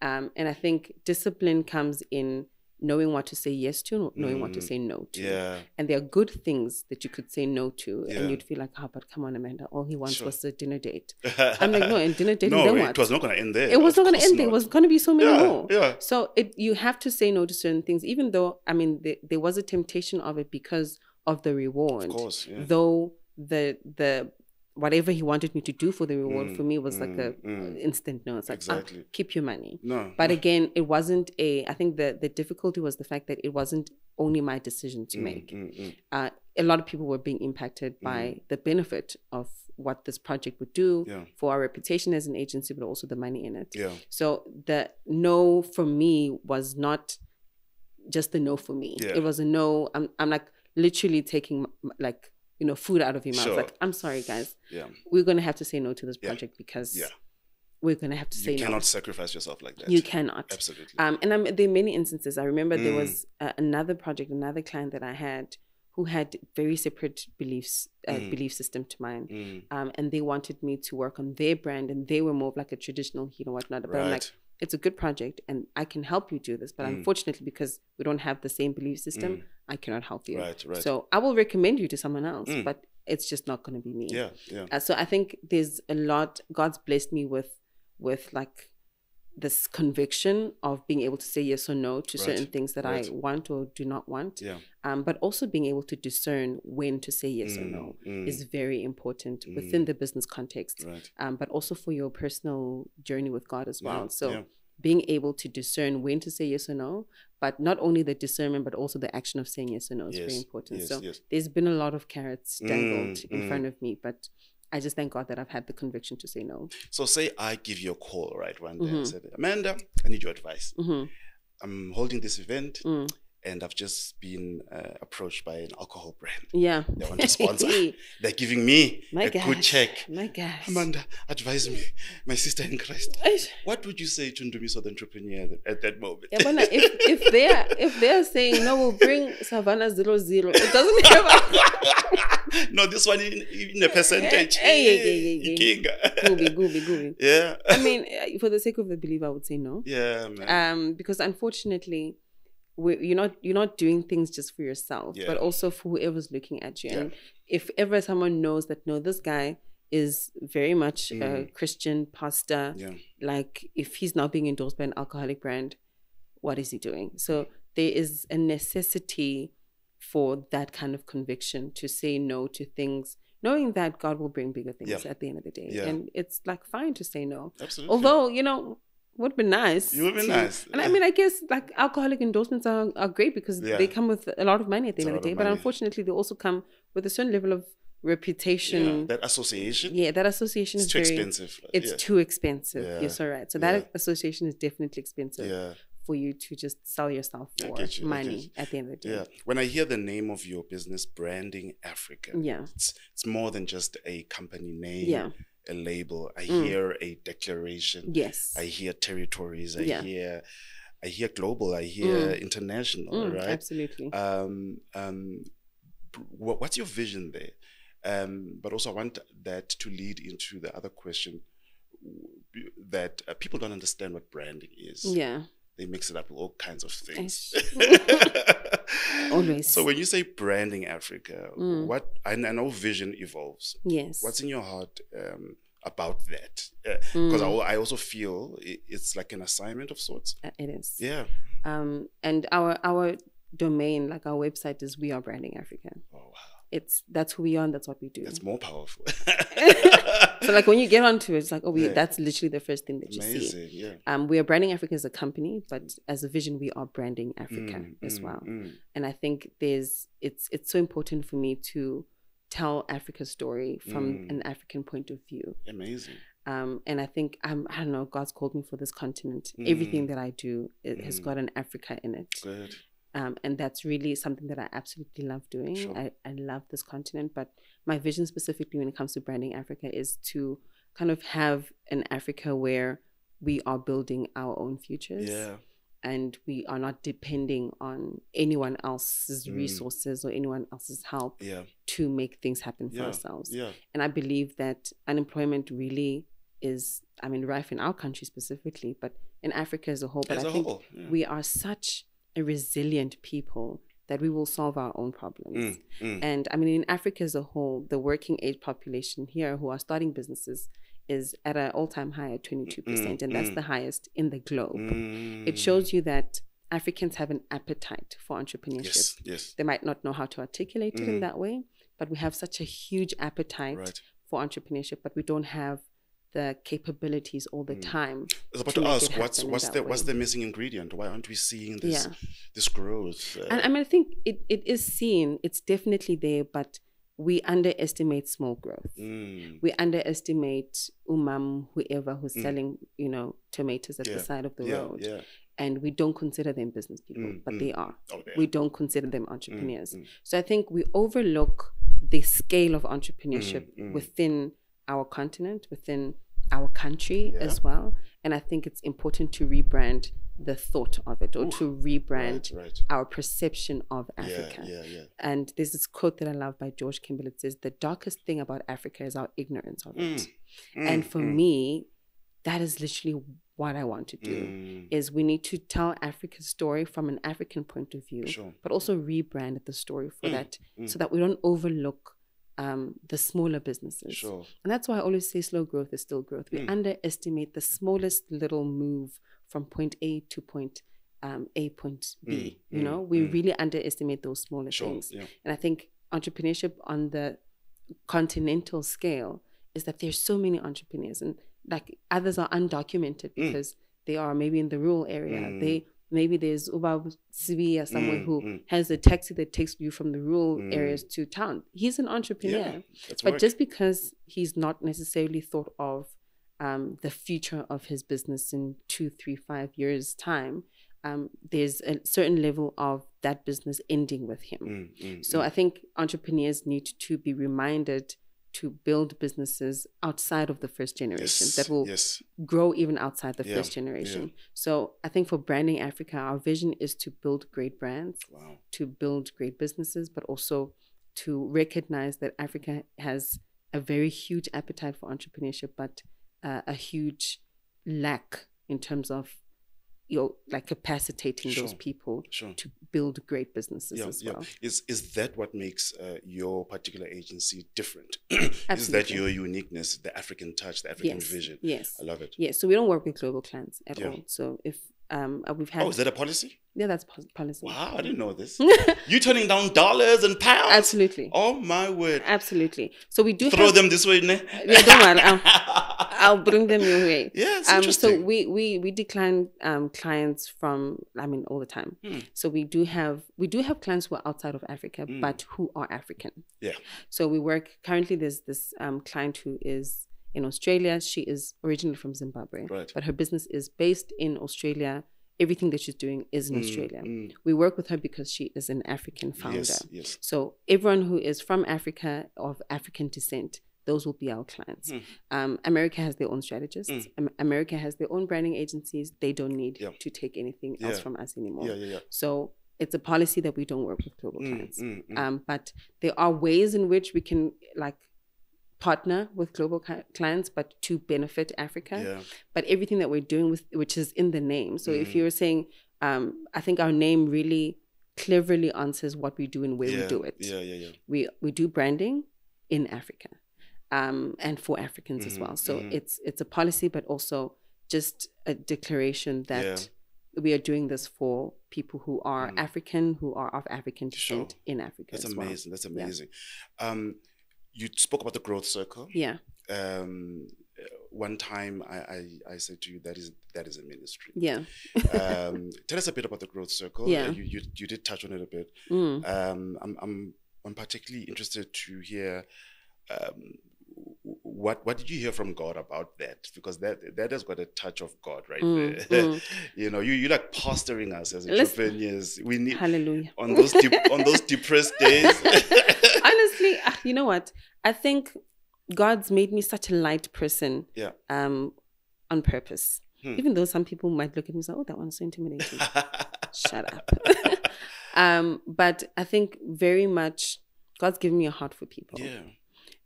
Um, and I think discipline comes in knowing what to say yes to, knowing what to Mm. say no to. Yeah. And there are good things that you could say no to, Yeah. and you'd feel like, oh, but come on, Amanda, all he wants Sure. was a dinner date. I'm like, no, and dinner date, no, it what? was not going to end there. it was not going to end there. It was going to be so many yeah, more. Yeah. So it you have to say no to certain things, even though I mean there, there was a temptation of it because of the reward. Of course. Yeah. Though the the whatever he wanted me to do for the reward Mm, for me was like a mm, mm. instant no. It's like ah, keep your money. No. But no. again, it wasn't a. I think the the difficulty was the fact that it wasn't only my decision to Mm, make. mm, mm. Uh, a lot of people were being impacted by the benefit of what this project would do Yeah. for our reputation as an agency, but also the money in it. Yeah. So the no for me was not just a no for me. Yeah. It was a no. I'm I'm like literally taking like you know food out of your mouth. Sure. Like I'm sorry guys, Yeah. we're gonna have to say no to this Yeah. project because Yeah. we're gonna have to say no. You no. cannot sacrifice yourself like that. You cannot. Absolutely. Um, and I'm, there are many instances. I remember there Mm. was uh, another project, another client that I had who had very separate beliefs, uh, Mm. belief system to mine. Mm, Um, and they wanted me to work on their brand, and they were more of like a traditional heel and whatnot. But I'm like, it's a good project, and I can help you do this. But Mm. unfortunately, because we don't have the same belief system, Mm. I cannot help you. Right. Right. So I will recommend you to someone else, Mm. but it's just not going to be me. yeah. Yeah. Uh, so I think there's a lot. God's blessed me with with like this conviction of being able to say yes or no to Right, certain things that right. I want or do not want. Yeah. Um, but also being able to discern when to say yes or Mm, no mm, is very important within Mm. the business context. right. Um, but also for your personal journey with God as well. Yeah, So yeah. Being able to discern when to say yes or no, but not only the discernment, but also the action of saying yes or no is very important. yes, so yes. there's been a lot of carrots dangled Mm, in mm. front of me, but I just thank God that I've had the conviction to say no. So say I give you a call, right? One day I Mhm. said, Amanda, I need your advice. hmm I'm holding this event Mm. And I've just been uh, approached by an alcohol brand. Yeah. They want to sponsor. They're giving me My a gosh. good check. My gosh. Amanda, advise me, my sister in Christ. What would you say to Ndumiso the entrepreneur at- at that moment? Yeah, but if if they're if they're saying no, we'll bring Savanna zero zero. It doesn't have no, this one in, in a percentage. Hey, hey, hey, hey, hey. Gooby gooby gooby. Yeah. I mean, uh, for the sake of the believer, I would say no. Yeah, man. Um, because unfortunately, you're not you're not doing things just for yourself, Yeah. but also for whoever's looking at you. Yeah. And if ever someone knows that no, this guy is very much a Mm. Christian pastor, yeah. like if he's now being endorsed by an alcoholic brand, what is he doing? So there is a necessity for that kind of conviction to say no to things, knowing that God will bring bigger things Yeah. at the end of the day. Yeah. And it's like fine to say no. Absolutely. Although, you know, would be nice. It would be to- nice. And I mean, I guess like alcoholic endorsements are, are great because Yeah. they come with a lot of money at the end of the day. of But unfortunately, they also come with a certain level of yeah, reputation. that association. Yeah, that association It's is too very, expensive. it's yeah. too expensive. Yeah. You're so right. So that Yeah. association is definitely expensive yeah. for you to just sell yourself for you, money you. at the end of the day. Yeah. When I hear the name of your business, Branding Africa, Yeah. it's it's more than just a company name, Yeah. A label. I Mm. hear a declaration. Yes. I hear territories. I Yeah. hear I hear global. I hear international. Mm, right. Absolutely. Um, um, what, what's your vision there? Um, but also, I want that to lead into the other question that uh, people don't understand what branding is. yeah. They mix it up with all kinds of things. Always. So when you say branding Africa, Mm. what I, I know vision evolves. Yes. What's in your heart um, about that? Because Mm. I, I also feel it, it's like an assignment of sorts. Uh, it is. Yeah. Um, and our our domain, like our website, is We Are Branding Africa. Oh wow, It's that's who we are and that's what we do. that's more powerful. so like when you get onto it, it's like oh, we, Yeah. that's literally the first thing that you see. Amazing. Yeah. Um, we are branding Africa as a company, but as a vision, we are branding Africa Mm, as mm, well. mm. And I think there's it's it's so important for me to tell Africa's story from Mm. an African point of view. Amazing. Um, and I think I'm I don't know God's called me for this continent. Mm. Everything that I do it has Mm. got an Africa in it. Good. Um, and that's really something that I absolutely love doing. Sure. I, I love this continent, but my vision specifically when it comes to branding Africa is to kind of have an Africa where we are building our own futures Yeah. and we are not depending on anyone else's Mm. resources or anyone else's help Yeah. to make things happen for Yeah. ourselves. Yeah. And I believe that unemployment really is, I mean, rife in our country specifically, but in Africa as a whole. But As I a think whole. We are such a resilient people that we will solve our own problems. Mm, mm. And I mean, in Africa as a whole, the working age population here who are starting businesses is at an all time high at 22%, and that's mm. the highest in the globe. Mm. It shows you that Africans have an appetite for entrepreneurship. Yes. Yes. They might not know how to articulate it in Mm. that way, but we have such a huge appetite Right. for entrepreneurship, but we don't have the capabilities all the Mm. time. I was about to to ask what's what's the what's the missing ingredient? Why aren't we seeing this Yeah. this growth? Uh, And I mean, I think it, it is seen, it's definitely there, but we underestimate small growth. mm, We underestimate umam, whoever who's Mm. selling, you know, tomatoes at Yeah. the side of the yeah. road. Yeah. And we don't consider them business people, Mm, but mm. they are. Oh. We don't consider them entrepreneurs. So I think we overlook the scale of entrepreneurship within our continent, within our country Yeah. as well. And I think it's important to rebrand the thought of it or Ooh, to rebrand Right. Right. our perception of Africa. Yeah. Yeah. And there's this quote that I love by George Kimble. It says, The darkest thing about Africa is our ignorance of it. Mm, and mm, for mm, me, that is literally what I want to do. mm, Is we need to tell Africa's story from an African point of view, Sure. but also rebrand the story for Mm, that, mm. so that we don't overlook um, the smaller businesses. Sure. And that's why I always say slow growth is still growth. We Mm. underestimate the smallest little move from point A to point um, A point B. Mm, you know, we mm. really underestimate those smaller Sure. things. Yeah. And I think entrepreneurship on the continental scale is that there's so many entrepreneurs and like others are undocumented because they are maybe in the rural area. Mm. They maybe there's Uba Sibi or someone Mm, who mm. has a taxi that takes you from the rural Mm. areas to town. He's an entrepreneur. Yeah. But work. just because he's not necessarily thought of um, the future of his business in two, three, five years' time, um, there's a certain level of that business ending with him. Mm, mm, So mm. I think entrepreneurs need to be reminded to build businesses outside of the first generation yes. that will yes. grow even outside the Yeah, first generation. So I think for branding Africa, our vision is to build great brands Wow. to build great businesses, but also to recognize that Africa has a very huge appetite for entrepreneurship, but uh, a huge lack in terms of you know, like capacitating those people Sure. to build great businesses Yeah, as yeah. well. Is is that what makes uh, your particular agency different? is that your uniqueness, the African touch, the African Yes. vision? Yes. I love it. Yes. So we don't work with global clients at Yeah. all. So if um uh, we've had Oh, is that a policy? yeah, that's pos- policy. Wow, I didn't know this. you turning down dollars and pounds? Absolutely. Oh my word! Absolutely. So we do Throw have, them this way, ne? Yeah, don't worry. I'll bring them your way. yeah, um, so we we we decline um, clients from I mean all the time. Hmm. So we do have we do have clients who are outside of Africa, Hmm. but who are African. Yeah. So we work currently. There's this um, client who is in Australia. She is originally from Zimbabwe, Right. but her business is based in Australia. Everything that she's doing is in Mm, Australia. mm. We work with her because she is an African founder. Yes, yes. So everyone who is from Africa of African descent, those will be our clients. Hmm. Um, America has their own strategists. Mm. Am- America has their own branding agencies. They don't need Yeah. to take anything else from us anymore. Yeah, yeah, yeah. So it's a policy that we don't work with global Mm, clients. mm, mm. Um, but there are ways in which we can like partner with global cli- clients, but to benefit Africa yeah. but everything that we're doing with which is in the name so if Mm. you were saying um i think our name really cleverly answers what we do and where yeah, we do it Yeah, yeah, yeah. we we do branding in africa um and for africans as Mhm, well so mhm. it's it's a policy but also just a declaration that we are doing this for people who are Mm. african who are of african Sure. descent in africa That's as well amazing. That's Yeah. amazing. Um, you spoke about the growth circle. yeah Um, uh, one time I, I, I said to you that is that is a ministry. yeah um, tell us a bit about the growth circle. Yeah. Uh, you, you you did touch on it a bit. Mm. Um, I'm I'm I'm particularly interested to hear um, what what did you hear from God about that? Because that that has got a touch of God right Mm, there. mm. you know, you you like pastoring us as Let's- entrepreneurs. We need Hallelujah. on those dep- on those depressed days. Honestly, ah, you know what? I think God's made me such a light person. Yeah. Um, on purpose. Hmm. Even though some people might look at me and say, "Oh, that one's so intimidating." Shut up. um, but I think very much God's given me a heart for people. yeah.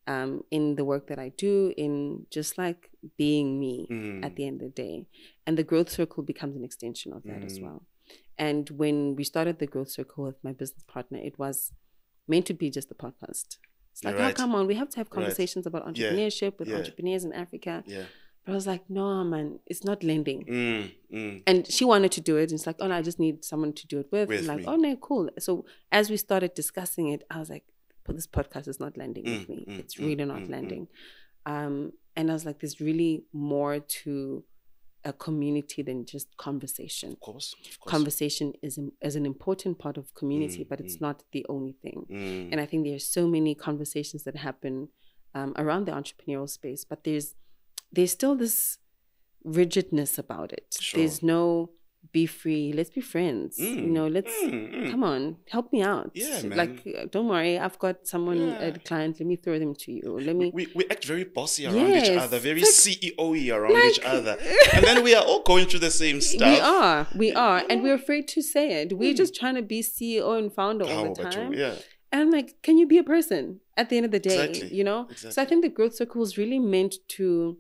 Um, in the work that I do, in just like being me Mm. at the end of the day, and the growth circle becomes an extension of that as Mm. well. And when we started the growth circle with my business partner, it was meant to be just a podcast. It's like, Right. oh, come on, we have to have Right. conversations about Yeah. entrepreneurship with Yeah. entrepreneurs in Africa. Yeah. But I was like, no, man, it's not lending. Mm, mm. And she wanted to do it. And it's like, oh, no, I just need someone to do it with. With like, me. oh, no, cool. So as we started discussing it, I was like, but this podcast is not landing with Mm, me. mm, it's mm, really not landing. Um, and I was like, there's really more to a community than just conversation. Of course. Of course. Conversation is, is an important part of community, Mm, but it's mm. not the only thing. Mm. And I think there's so many conversations that happen um, around the entrepreneurial space, but there's there's still this rigidness about it. Sure. There's no be free. Let's be friends. You Mm, know, let's mm, mm. come on, help me out. Yeah, man. Like, don't worry, I've got someone Yeah. a client. Let me throw them to you. Let me. we, we act very bossy around each other, very it's CEO-y around each other. And then we are all going through the same stuff. We are, we are, and we're afraid to say it. We're Mm. just trying to be CEO and founder all the you? time. Yeah. And I'm like, can you be a person at the end of the day? Exactly. You know? So I think the growth circle is really meant to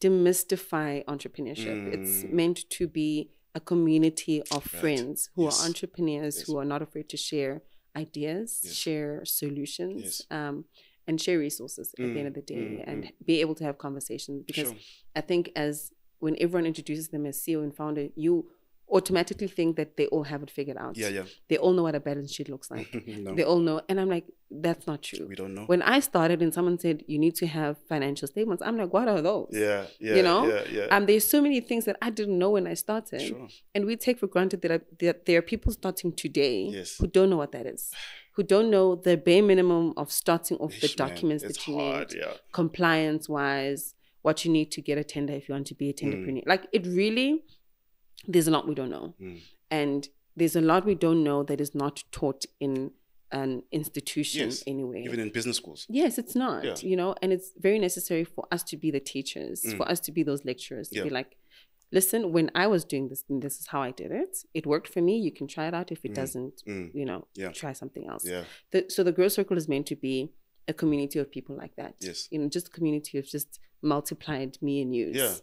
demystify entrepreneurship. It's Mm. meant to be a community of Right. friends who Yes. are entrepreneurs Yes. who are not afraid to share ideas, Yes. share solutions, um, and share resources at the Mm, end of the day mm, and mm. be able to have conversations. Because Sure. I think as when everyone introduces them as CEO and founder, you automatically think that they all have it figured out. Yeah, yeah. They all know what a balance sheet looks like. no, They all know. And I'm like, that's not true. we don't know. When I started and someone said you need to have financial statements, I'm like, what are those? yeah, yeah, you know? yeah, yeah. Um, there's so many things that I didn't know when I started, sure. and we take for granted that, I- that there are people starting today Yes. who don't know what that is, who don't know the bare minimum of starting off the Ish, man, documents it's that you hard, need, Yeah. compliance wise, what you need to get a tender if you want to be a Mm. tenderpreneur. Like it really, there's a lot we don't know, Mm. and there's a lot we don't know that is not taught in an institution Yes, anyway. Even in business schools. Yes, it's not, Yeah. you know, and it's very necessary for us to be the teachers, Mm. for us to be those lecturers, to Yeah. be like, listen, when I was doing this, and this is how I did it. It worked for me. You can try it out. If it Mm. doesn't, Mm. you know, Yeah. try something else. Yeah. The, so the Grow Circle is meant to be a community of people like that. Yes. You know, just a community of just multiplied me and you. Yeah.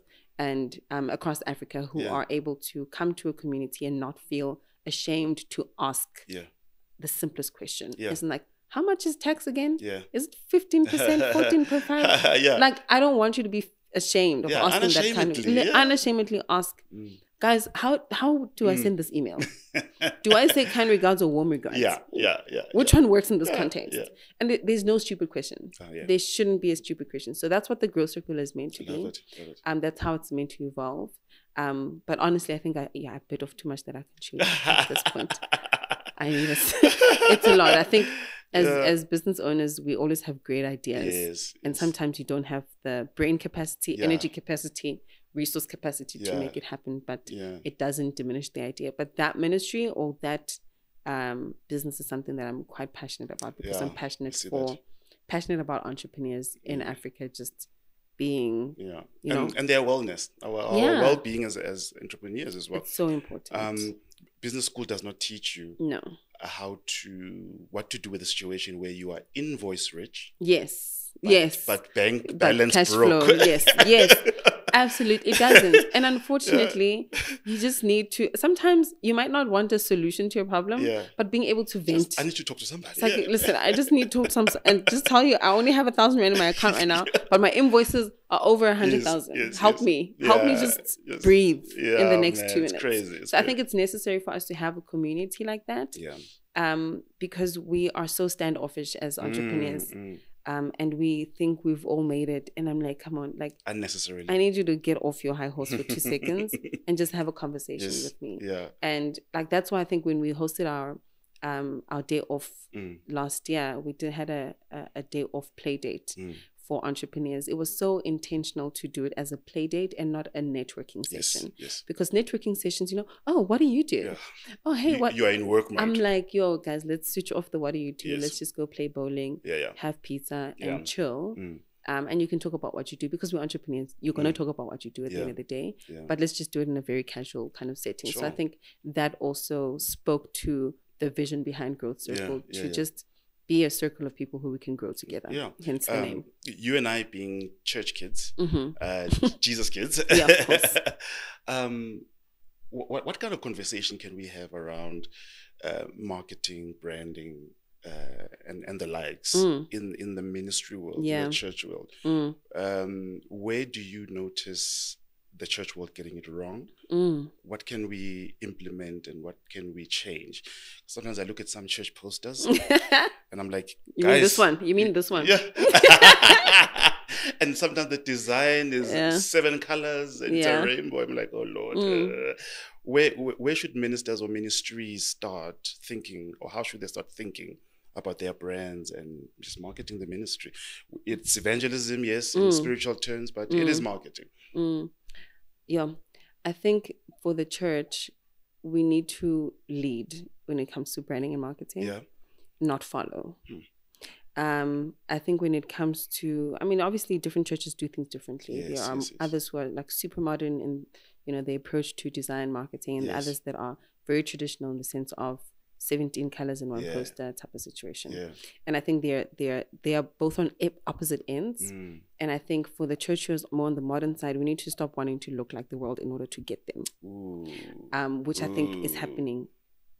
And um, across Africa who Yeah. are able to come to a community and not feel ashamed to ask Yeah. the simplest question. Yeah. Isn't like, how much is tax again? Yeah. Is it 15%, 14%? yeah. Like, I don't want you to be ashamed of Yeah, asking that kind of unashamedly, yeah. unashamedly ask, Mm. Guys, how how do I Mm. send this email? do I say kind regards or warm regards? yeah. Yeah. Yeah. Which yeah. one works in this Yeah, context? yeah. And there- there's no stupid question. Oh, yeah. There shouldn't be a stupid question. So that's what the growth circle is meant to Love be. it. Love it. Um, that's how it's meant to evolve. Um, but honestly, I think I yeah I bit off too much that I can chew at this point. I mean, it's, it's a lot. I think as Yeah. as business owners, we always have great ideas, Yes. and yes. sometimes you don't have the brain capacity, Yeah. energy capacity, resource capacity to make it happen. But Yeah. it doesn't diminish the idea. But that ministry or that um, business is something that I'm quite passionate about because Yeah, I'm passionate for that. passionate about entrepreneurs in Mm. Africa just being Yeah. you and, know. and their wellness, our, our Yeah. well being as, as entrepreneurs as well. it's so important. Um, business school does not teach you no. how to what to do with a situation where you are invoice rich, Yes. but, yes. but bank But balance cash broke. flow, yes, yes. Absolutely, it doesn't. And unfortunately, you just need to. Sometimes you might not want a solution to your problem, Yeah. but being able to vent. Just, I need to talk to somebody. it's like, yeah. listen, I just need to talk to some and just tell you, I only have a thousand rand in my account right now, but my invoices are over a hundred thousand. yes, Help yes. me, help me just yes. breathe in the next man, two it's minutes. crazy, it's so I think it's necessary for us to have a community like that, yeah. um, because we are so standoffish as entrepreneurs, Mm, mm. Um, and we think we've all made it. And I'm like, come on, like. Unnecessarily. I need you to get off your high horse for two seconds and just have a conversation Yes, with me. Yeah. And like that's why I think when we hosted our um our day off Mm, last year, we did had a a, a day off play date mm. For entrepreneurs. It was so intentional to do it as a play date and not a networking session. Yes. yes. Because networking sessions, you know, oh, what do you do? Yeah. Oh, hey, You, what? you are in work mode. I'm like, yo, guys, let's switch off the what do you do? Yes. Let's just go play bowling, yeah. Yeah. have pizza, Yeah. and chill. Mm. Um, and you can talk about what you do because we're entrepreneurs. You're going to talk about what you do at the end of the day, Yeah. but let's just do it in a very casual kind of setting. So I think that also spoke to the vision behind Growth Yeah, Circle yeah, to yeah. just be a circle of people who we can grow together. Yeah. Hence the name. Um, you and I being church kids, hmm uh, Jesus kids. Yeah, of course. um, what what kind of conversation can we have around uh, marketing, branding, uh, and and the likes Mm. in in the ministry world, in Yeah. the church world? Mm, Um, where do you notice the church world getting it wrong? mm. What can we implement and what can we change? Sometimes I look at some church posters and I'm like, you mean this one? You mean this one? yeah. and sometimes the design is Yeah. seven colors and it's Yeah. a rainbow. I'm like, oh Lord. Mm. uh, where, where should ministers or ministries start thinking, or how should they start thinking about their brands and just marketing the ministry? It's evangelism, yes, in Mm. spiritual terms, but it is Mm. marketing. Mm. Yeah. I think for the church, we need to lead when it comes to branding and marketing, Yeah. not follow. Hmm. Um, I think when it comes to, I mean, obviously different churches do things differently. Yes, there are yes, yes. others who are like super modern in, you know, their approach to design marketing, and others that are very traditional in the sense of 17 colors in one Yeah. poster type of situation. Yeah. And I think they're they're they are both on opposite ends. Mm. And I think for the church who's more on the modern side, we need to stop wanting to look like the world in order to get them, Ooh. um, which I think is happening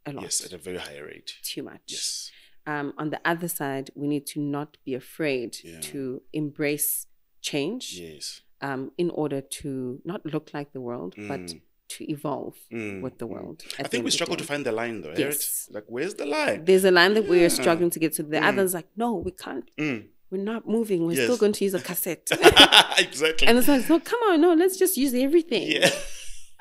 a lot, Yes, at a very high rate. too much. Yes. Um, on the other side, we need to not be afraid Yeah. to embrace change Yes. um, in order to not look like the world, but Mm. To evolve Mm, with the mm. world. I think we struggle to find the line though. Yes. Yes. Like, where's the line? There's a line that we're struggling to get to. The Mm. other's like, no, we can't. Mm. We're not moving. We're still going to use a cassette. exactly. and it's like, no, come on, no, let's just use everything. yeah.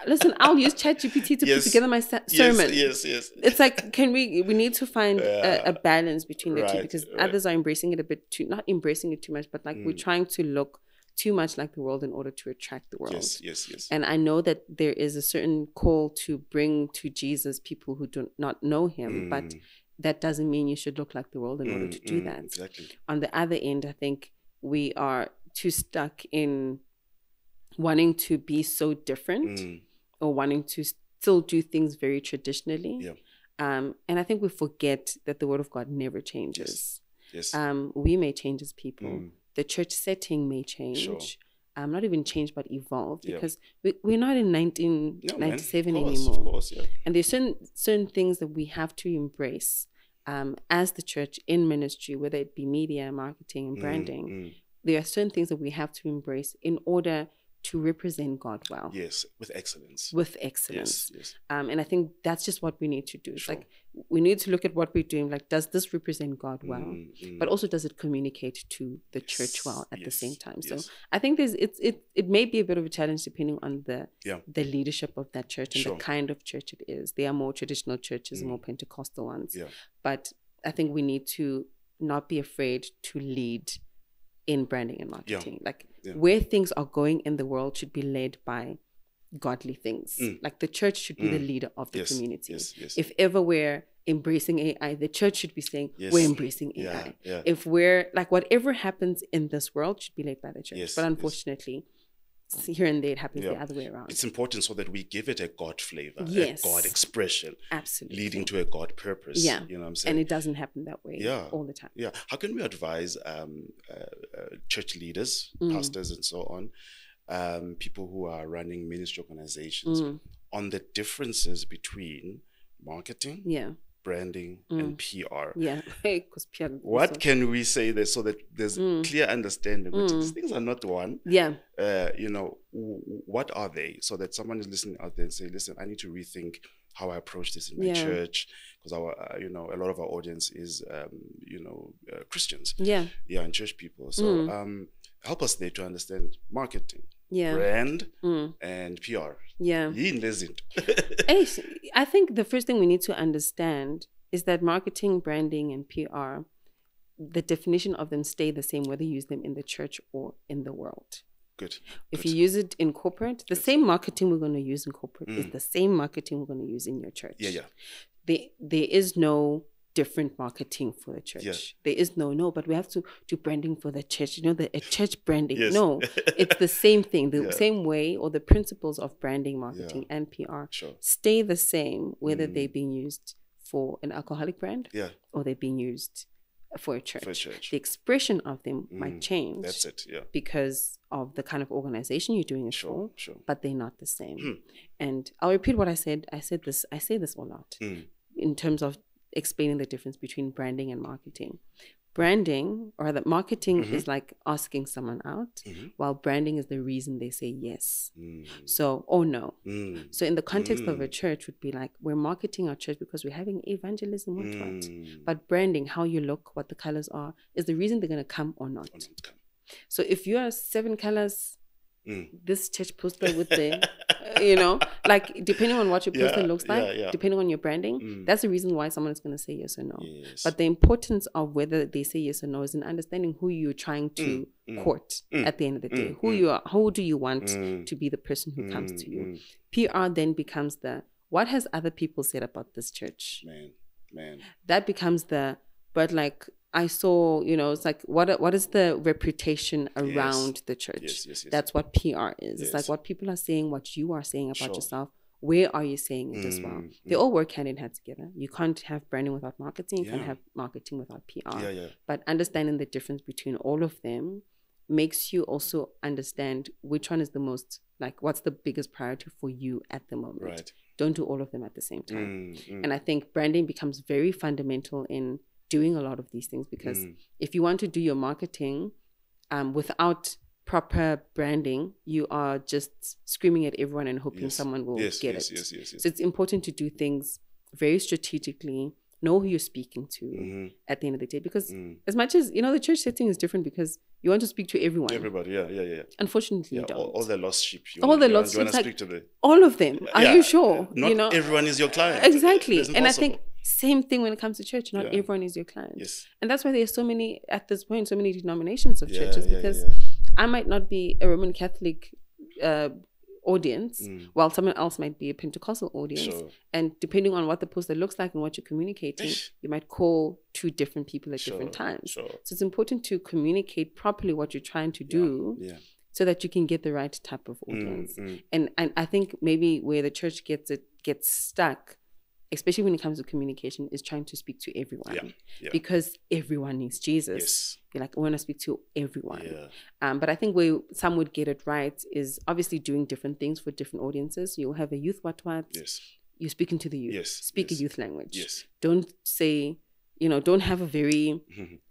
Listen, I'll use ChatGPT to Yes. put together my se- yes, sermon. yes, yes. It's like, can we? We need to find Yeah. a, a balance between the two because right. others are embracing it a bit too, not embracing it too much, but like we're Mm. trying to look too much like the world in order to attract the world. Yes, yes, yes. And I know that there is a certain call to bring to Jesus people who do not know Him, but Mm, that doesn't mean you should look like the world in order mm, to do mm, that. Exactly. On the other end, I think we are too stuck in wanting to be so different Mm, or wanting to still do things very traditionally. Yeah. Um, and I think we forget that the word of God never changes. yes. Um, we may change as people. Mm, The church setting may change. Sure. Um, not even change, but evolve Yeah. because we, we're not in no, man, 1997 of course, anymore. Of course, yeah. And there's certain certain things that we have to embrace um, as the church in ministry, whether it be media, marketing, and Mm, branding. mm, There are certain things that we have to embrace in order to represent God well yes, with excellence. with excellence. Yes, yes. Um, and I think that's just what we need to do. It's Sure. like we need to look at what we're doing. Like, does this represent God well? Mm, mm, But also, does it communicate to the church well at the same time? So. I think there's it's it it may be a bit of a challenge depending on the Yeah. the leadership of that church and Sure. the kind of church it is. There are more traditional churches Mm. more Pentecostal ones. Yeah. But I think we need to not be afraid to lead in branding and marketing. Like Yeah. where things are going in the world should be led by godly things. Mm. Like the church should be the Mm. leader of the yes, community. Yes, yes. If ever we're embracing AI, the church should be saying we're embracing AI yeah, yeah. if we're like whatever happens in this world should be led by the church but unfortunately here and there it happens the other way around it's important so that we give it a God flavor, Yes. a God expression, absolutely leading to a God purpose. Yeah. You know what I'm saying? and it doesn't happen that way Yeah. all the time Yeah. How can we advise um, uh, uh, church leaders, Mm. pastors, and so on, um, people who are running ministry organizations Mm, on the differences between marketing, yeah branding, Mm. and PR? yeah because PR. What can we say there so that there's Mm. clear understanding? Mm. these things are not one. yeah Uh, you know, what are they? So that someone is listening out there and say, listen, I need to rethink how I approach this in my Yeah. church because our, uh, you know, a lot of our audience is, um, you know, uh, Christians, yeah yeah, and church people. So Mm. um, help us there to understand marketing, yeah brand, mm, and PR. yeah Yin lesint. Hey, I think the first thing we need to understand is that marketing, branding, and PR, the definition of them stay the same whether you use them in the church or in the world. Good. If Good. you use it in corporate, the same marketing we're going to use in corporate is Mm. the same marketing we're going to use in your church. Yeah, yeah. There, there is no different marketing for the church. Yeah. There is no no, but we have to do branding for the church. You know, the a church branding. Yes. No, it's the same thing. The Yeah. same way or the principles of branding, marketing, and PR Sure. stay the same whether Mm. they're being used for an alcoholic brand Yeah. or they're being used for a church. For a church. The expression of them might Mm, change That's it. Yeah. because of the kind of organization you're doing it Sure. for, Sure. but they're not the same. Hmm. And I'll repeat what I said. I said this. I say this a lot Mm. in terms of explaining the difference between branding and marketing. Branding or the marketing Mhm. is like asking someone out, Mhm. while branding is the reason they say yes. Mm. So, oh no. Mm. So, in the context of a Mm. church, would be like we're marketing our church because we're having evangelism, what, what. Mm. But branding, how you look, what the colors are, is the reason they're going to come or not. Come. So, if you are seven colors, Mm. this church poster with the, you know, like depending on what your Yeah, looks like, yeah. depending on your branding, Mm. that's the reason why someone is going to say yes or no. Yes. But the importance of whether they say yes or no is in understanding who you're trying to Mm, mm, court mm, at the end of the day. mm, who mm. you are, who do you want to be the person who comes to you? PR then becomes the what has other people said about this church? Man, man. That becomes the but like I saw, you know, it's like what what is the reputation around the church? Yes, yes, yes. That's what PR is. It's like what people are saying, what you are saying about Sure. yourself. Where are you saying it as well? Mm, They mm. all work hand in hand together. You can't have branding without marketing. You can't have marketing without PR. Yeah, yeah. But understanding the difference between all of them makes you also understand which one is the most like what's the biggest priority for you at the moment. Right. Don't do all of them at the same time. Mm, mm, And I think branding becomes very fundamental in doing a lot of these things because mm. if you want to do your marketing um, without proper branding, you are just screaming at everyone and hoping Yes. someone will yes, get yes, it. yes, yes, yes. So it's important to do things very strategically, know who you're speaking to Mhm, at the end of the day. Because mm. as much as, you know, the church setting is different because you want to speak to everyone. Everybody, yeah, yeah, yeah. Unfortunately, Yeah, you don't. all, all the lost sheep. You All wanna- the you lost you wanna sheep, speak to the All of them. Are Yeah, you sure? Not you know, everyone is your client. exactly. And I think. Same thing when it comes to church. Not Yeah. everyone is your client. yes, And that's why there's so many at this point, so many denominations of yeah, churches because. I might not be a Roman Catholic uh, audience, Mm. while someone else might be a Pentecostal audience. Sure. And depending on what the poster looks like and what you're communicating, you might call two different people at different times. Sure. So it's important to communicate properly what you're trying to do Yeah. so that you can get the right type of Mm, audience. mm. And and I think maybe where the church gets it gets stuck, especially when it comes to communication, is trying to speak to everyone. Yeah, yeah. Because everyone needs Jesus. Yes. You're like, I want to speak to everyone. Yeah. Um, but I think where some would get it right is obviously doing different things for different audiences. You'll have a youth what what. Yes. You're speaking to the youth. Yes, Speak yes. a youth language. Yes. Don't say, you know, don't have a very.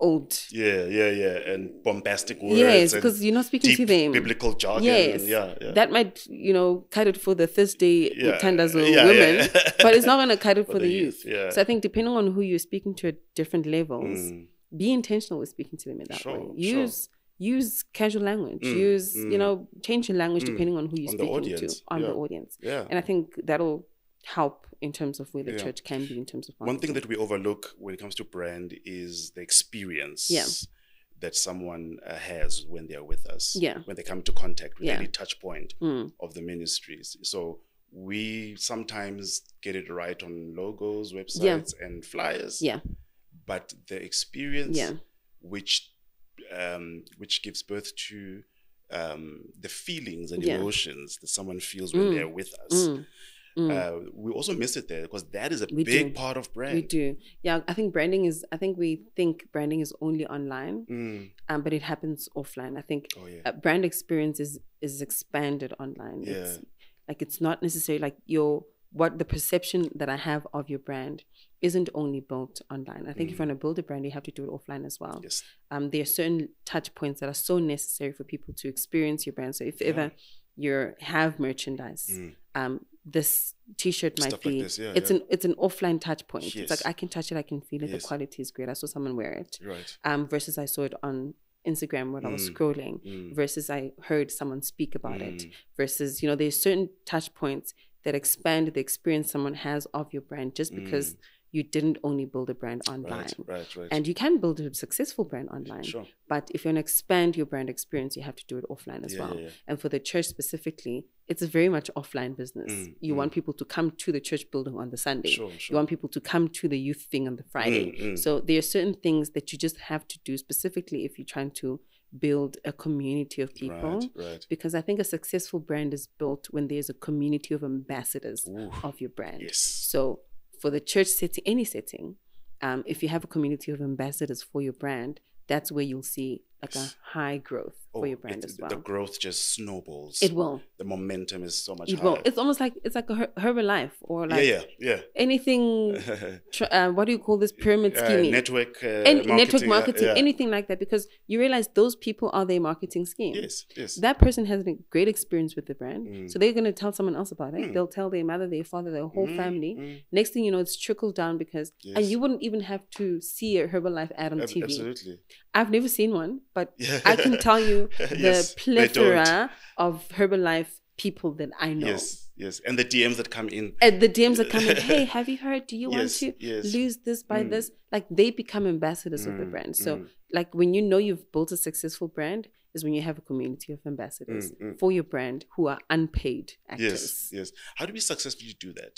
old. Yeah, yeah, yeah, and bombastic words. Yes, because you're not speaking to them. biblical jargon. Yes. yeah, yeah. That might, you know, cut it for the Thursday Yeah, Tandazo yeah, women, but it's not going to cut it for, the, youth. Yeah. So I think depending on who you're speaking to at different levels, Mm, be intentional with speaking to them in that Sure, way. sure. Use use casual language. Mm, use mm. you know change your language Mm. depending on who you're On the speaking audience, to on the audience. yeah. And I think that'll help in terms of where the Yeah. church can be in terms of One thing that we overlook when it comes to brand is the experience Yeah. that someone uh, has when they're with us. Yeah. When they come into contact with Yeah. any touch point Mm, of the ministries. So we sometimes get it right on logos, websites, and flyers. yeah, But the experience Yeah. which um, which gives birth to um, the feelings and emotions that someone feels when Mm. they're with us. mm, mm. Uh, we also miss it there because that is a We big do. part of brand. we do. Yeah, I think branding is. I think we think branding is only online, Mm. um, but it happens offline. I think Oh yeah. uh, brand experience is is expanded online. It's Yeah. like it's not necessarily like your what the perception that I have of your brand isn't only built online. I think if you want to build a brand, you have to do it offline as well. Mm. Yes. Um, there are certain touch points that are so necessary for people to experience your brand. So if ever you have merchandise, Mm. um, this T-shirt might Stuff like be this, yeah, it's yeah. an it's an offline touch point. It's like I can touch it, I can feel it. Yes. The quality is great. I saw someone wear it. Right. Um, versus I saw it on Instagram when I was Mm. scrolling. Mm. Versus I heard someone speak about it Mm. versus you know there's certain touch points that expand the experience someone has of your brand just because Mm. You didn't only build a brand online. Right, right, right. And you can build a successful brand online. sure. But if you want to expand your brand experience, you have to do it offline as Yeah, well. yeah, yeah. And for the church specifically, it's a very much offline business. Mm, you mm. want people to come to the church building on the Sunday. Sure, You want people to come to the youth thing on the Friday. Mm, mm. So there are certain things that you just have to do specifically if you're trying to build a community of people. Right, right. Because I think a successful brand is built when there's a community of ambassadors Ooh, of your brand. yes. So for the church setting, any setting, um, if you have a community of ambassadors for your brand, that's where you'll see like a high growth for your brand Oh, as well. The growth just snowballs. it will. The momentum is so much It higher. will. It's almost like it's like a Her- Herbalife or like yeah, yeah, anything. yeah. Tr- uh, what do you call this pyramid Uh, scheme? network, uh, Any, network yeah, marketing, yeah. anything like that, because you realize those people are their marketing scheme. Yes, yes. That person has a great experience with the brand, Mm. so they're going to tell someone else about it. Mm. They'll tell their mother, their father, their whole Mm, family. mm. Next thing you know, it's trickled down because, and you wouldn't even have to see a Herbalife ad on Ab- TV. Absolutely. I've never seen one, but Yeah. I can tell you the Yes, plethora of Herbalife people that I know. Yes, yes. And the DMs that come in. And the DMs are coming, hey, have you heard? Do you want to yes. lose this by Mm. this? Like they become ambassadors of the Mm, brand. So, mm. like when you know you've built a successful brand, is when you have a community of ambassadors Mm, mm. for your brand who are unpaid actors. Yes, yes. How do we successfully do that?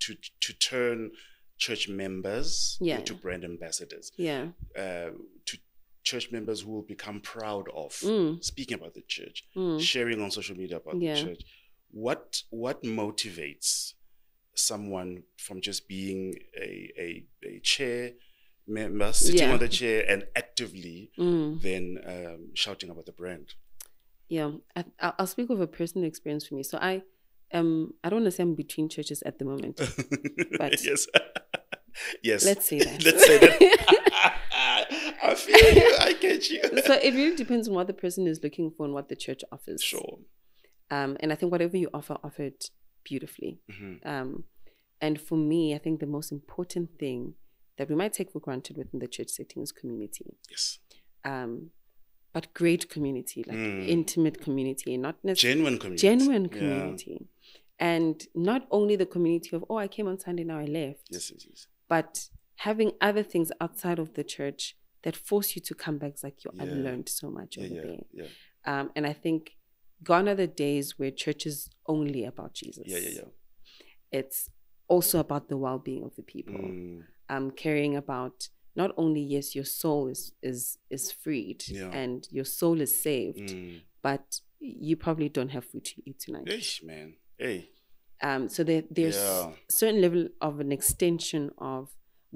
To to turn church members Yeah. into brand ambassadors, Yeah. uh, to church members who will become proud of Mm, speaking about the church, mm. sharing on social media about Yeah. the church. What what motivates someone from just being a a, a chair member sitting Yeah. on the chair and actively Mm. then um, shouting about the brand? Yeah, I, I'll speak of a personal experience for me. So I, um, I don't want to say I'm between churches at the moment. But- yes, yes. Let's say that. Let's say that. I feel you. I get you. so it really depends on what the person is looking for and what the church offers. Sure. Um, and I think whatever you offer, offer it beautifully. Mhm. Um, and for me, I think the most important thing that we might take for granted within the church setting is community. Yes. Um, but great community, like Mm. intimate community, not necessarily Genuine community. genuine Yeah. community. And not only the community of, oh, I came on Sunday, now I left, Yes, yes, yes. but having other things outside of the church that force you to come back. It's like, yo, I Yeah. learned so much Yeah, over yeah, there. yeah, Um, and I think gone are the days where church is only about Jesus. yeah, yeah, yeah. It's also about the well-being of the people. Mm, Um, caring about not only yes, your soul is is is freed Yeah. and your soul is saved, mm. but you probably don't have food to eat tonight. Eish, man. Hey. Um, so there, there's Yeah. certain level of an extension of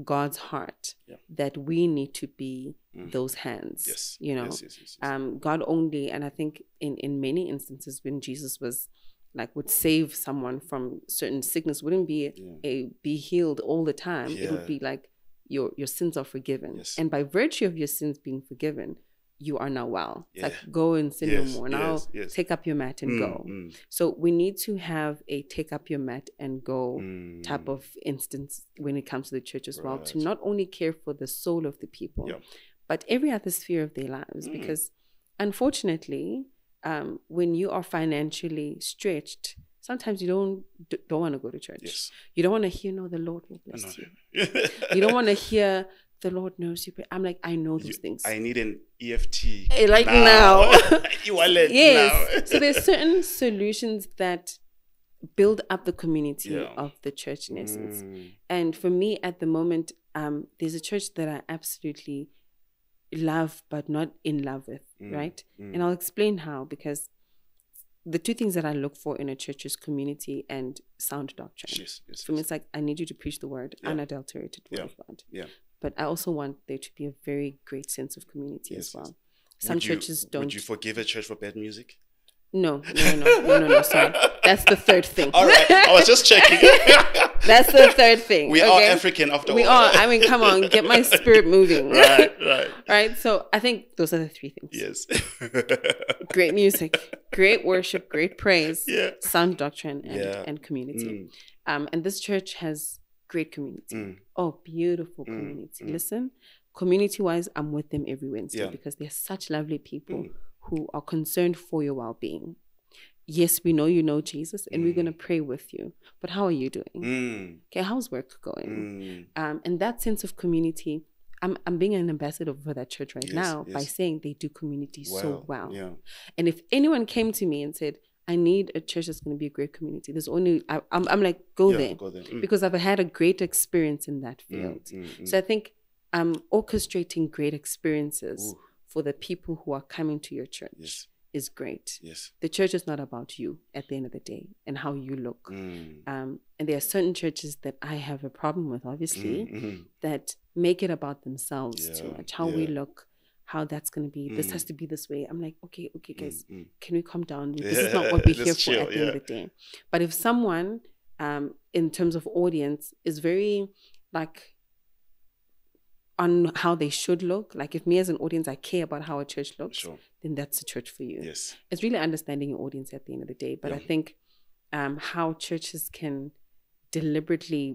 God's heart Yeah. that we need to be Mm. those hands. Yes. you know, Yes, yes, yes, um, God only, and I think in in many instances when Jesus was like would save someone from certain sickness, wouldn't be Yeah. a be healed all the time. It would be like your your sins are forgiven, and by virtue of your sins being forgiven, you are not well. It's like go and sin Yes, no more. Now yes, yes. take up your mat and Mm, go. mm, So we need to have a take up your mat and go mm. type of instance when it comes to the church as well, to not only care for the soul of the people, Yeah. but every other sphere of their lives. Mm. Because unfortunately, um, when you are financially stretched, sometimes you don't don't want to go to church. Yes. You don't want to hear, no, the Lord will bless you. You don't want to hear, the Lord knows you. I'm like, I know those You- things. I need an EFT. Eh, like now. now. e-wallet yes. now. so there's certain solutions that build up the community Yeah. of the church in essence. Mm, And for me at the moment, um, there's a church that I absolutely love but not in love with, Mm, right? mm. And I'll explain how because the two things that I look for in a church is community and sound doctrine. Yes, yes, For me, it's like I need you to preach the word, Yeah. unadulterated word Yeah. of God. Yeah. But I also want there to be a very great sense of community Yes, as well. yes. Some Would you- churches don't. Would you forgive a church for bad music? No, no, no, no, no, no. Sorry, that's the third thing. All right. I was just checking. That's the third thing. we are okay? African after We all. are. I mean, come on, get my spirit moving. right, right. right. So I think those are the three things. Yes. Great music, great worship, great praise, yeah. sound doctrine, and, Yeah. and community. Mm, Um, and this church has great community. mm, Oh, beautiful Mm, community. mm. Listen, community wise, I'm with them every Wednesday Yeah. because they're such lovely people Mm. who are concerned for your well being. yes, we know you know Jesus and we're going to pray with you, but how are you doing? Mm, Okay, how's work going? mm, Um, and that sense of community, I'm, I'm being an ambassador for that church right Yes, now by saying they do community so well. Yeah. And if anyone came to me and said, I need a church that's going to be a great community, there's only, I, I'm, I'm like, go yeah, there Go there. Mm, because I've had a great experience in that mm, field. mm, mm. So I think um, orchestrating great experiences Ooh. for the people who are coming to your church Yes. is great. Yes. The church is not about you at the end of the day and how you look. Mm, Um, and there are certain churches that I have a problem with, obviously, mm, mm. that make it about themselves too much. How we look, how that's going to be. This Mm. has to be this way. I'm like, okay, okay, guys, Mm, mm. can we calm down? This is not what we're here for chill, at the end of the day. But if someone, um, in terms of audience, is very like on how they should look, like if me as an audience I care about how a church looks, Sure. then that's a church for you. Yes. It's really understanding your audience at the end of the day. But I think um, how churches can deliberately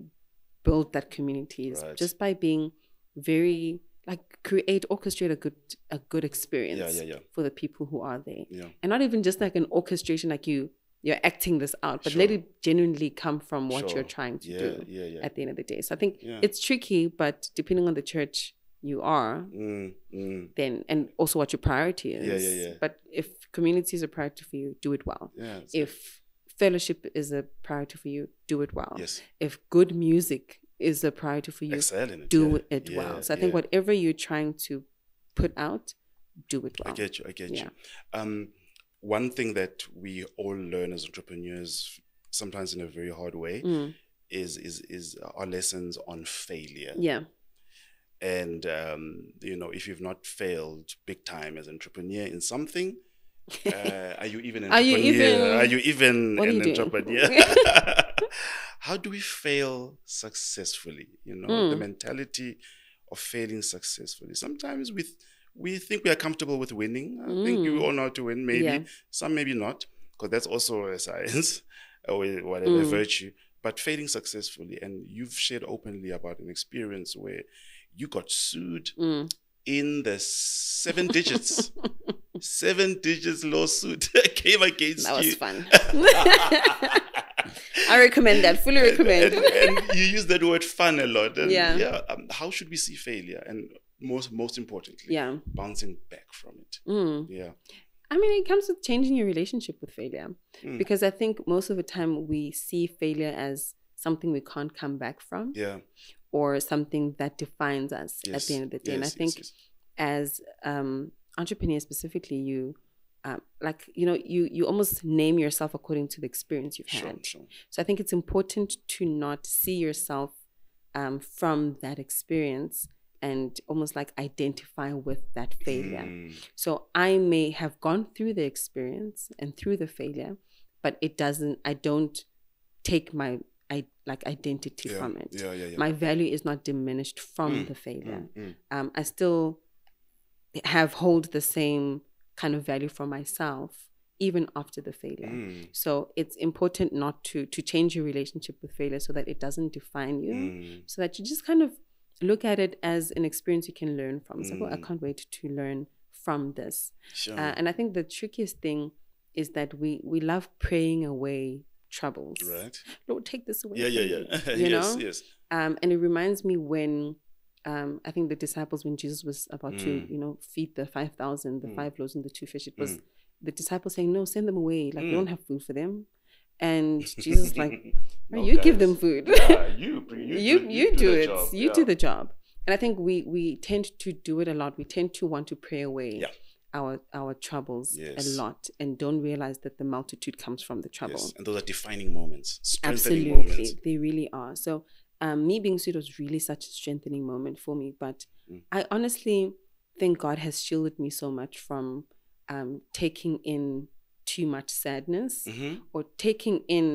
build that community is Right. just by being very like create orchestrate a good a good experience Yeah, yeah, yeah. for the people who are there Yeah. and not even just like an orchestration like you you're acting this out but Sure. let it genuinely come from what Sure. you're trying to Yeah, do yeah, yeah. at the end of the day so i think it's tricky but depending on the church you are Mm, mm. then and also what your priority is Yeah, yeah, yeah. but if community is a priority for you do it well Yeah. if fellowship is a priority for you do it well yes. if good music is the priority for you in it. do yeah, it yeah, well so i think whatever you're trying to put out do it well. I get you. I get you. Um, one thing that we all learn as entrepreneurs, sometimes in a very hard way, Mm, is is is our lessons on failure. yeah And um, you know, if you've not failed big time as an entrepreneur in something, uh, are you even an Are you entrepreneur? even- Are you even an you entrepreneur? How do we fail successfully? You know, the Mm. mentality of failing successfully. Sometimes we th- we think we are comfortable with winning. I think we Mm. all know how to win. Maybe Yeah. some, maybe not, because that's also a science or whatever Mm. virtue. But failing successfully, and you've shared openly about an experience where you got sued Mm. in the seven digits, seven digits lawsuit came against you. that was you. fun i recommend that fully recommend and, and you use that word fun a lot. And Yeah. yeah. um, how should we see failure? And most most importantly, yeah bouncing back from it. Mm. Yeah. I mean, it comes with changing your relationship with failure. Mm. Because I think most of the time we see failure as something we can't come back from Yeah. or something that defines us at the end of the day. and I yes, yes, think yes. as um, entrepreneurs specifically, you um, like you know you you almost name yourself according to the experience you've Sure, had. sure. So I think it's important to not see yourself um, from that experience and almost like identify with that failure. Mm, So I may have gone through the experience and through the failure, but it doesn't. I don't take my I like identity yeah, from it. Yeah, yeah, yeah. My value is not diminished from Mm, the failure. Mm, mm. Um, I still have hold the same kind of value for myself even after the failure. Mm, So it's important not to to change your relationship with failure so that it doesn't define you. mm. So that you just kind of look at it as an experience you can learn from. So I Mm. can't wait to learn from this. Sure. Uh, and I think the trickiest thing is that we we love praying away troubles. right. Lord, take this away. Yeah, yeah, yeah. You yes, know, yes. um, and it reminds me when um, I think the disciples, when Jesus was about to, Mm. you know, feed the five thousand, the Mm. five loaves and the two fish, it was Mm. the disciples saying, "No, send them away. Like we Mm. don't have food for them." And Jesus like, "No, No, you give them food. Yeah, you, you, you do, you do the it. job. You do the job. And I think we we tend to do it a lot. We tend to want to pray away Yeah. our our troubles Yes. a lot and don't realize that the multitude comes from the trouble. Yes, and those are defining moments, Absolutely, moments. they really are. So um, me being sued was really such a strengthening moment for me. But Mm. I honestly think God has shielded me so much from um, taking in too much sadness hmm or taking in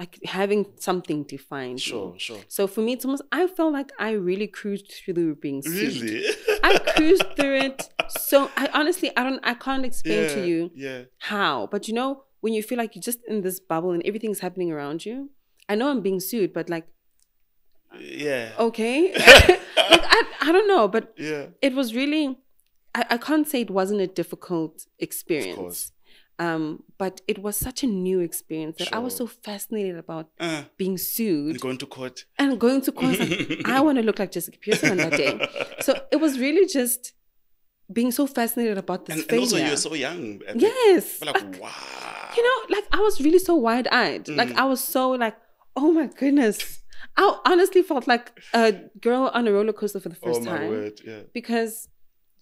like having something defined. me. Sure, sure. So for me, it's almost I felt like I really cruised through being sued. Really? I cruised through it. So I honestly I don't I can't explain to you Yeah. how. But you know, when you feel like you're just in this bubble and everything's happening around you, I know I'm being sued, but like, Yeah. okay. like, I, I don't know, but Yeah. it was really, I, I can't say it wasn't a difficult Of experience. course. Um, but it was such a new experience that I was so fascinated about Uh, being sued and going to court. and going to court. like, I want to look like Jessica Pearson on that day. So it was really just being so fascinated about this And, and also, you're so young. yes, like, like, wow. you know, like I was really so wide eyed. Like Mm. I was so like, oh my goodness. I honestly felt like a girl on a roller coaster for the first oh time word. Yeah. because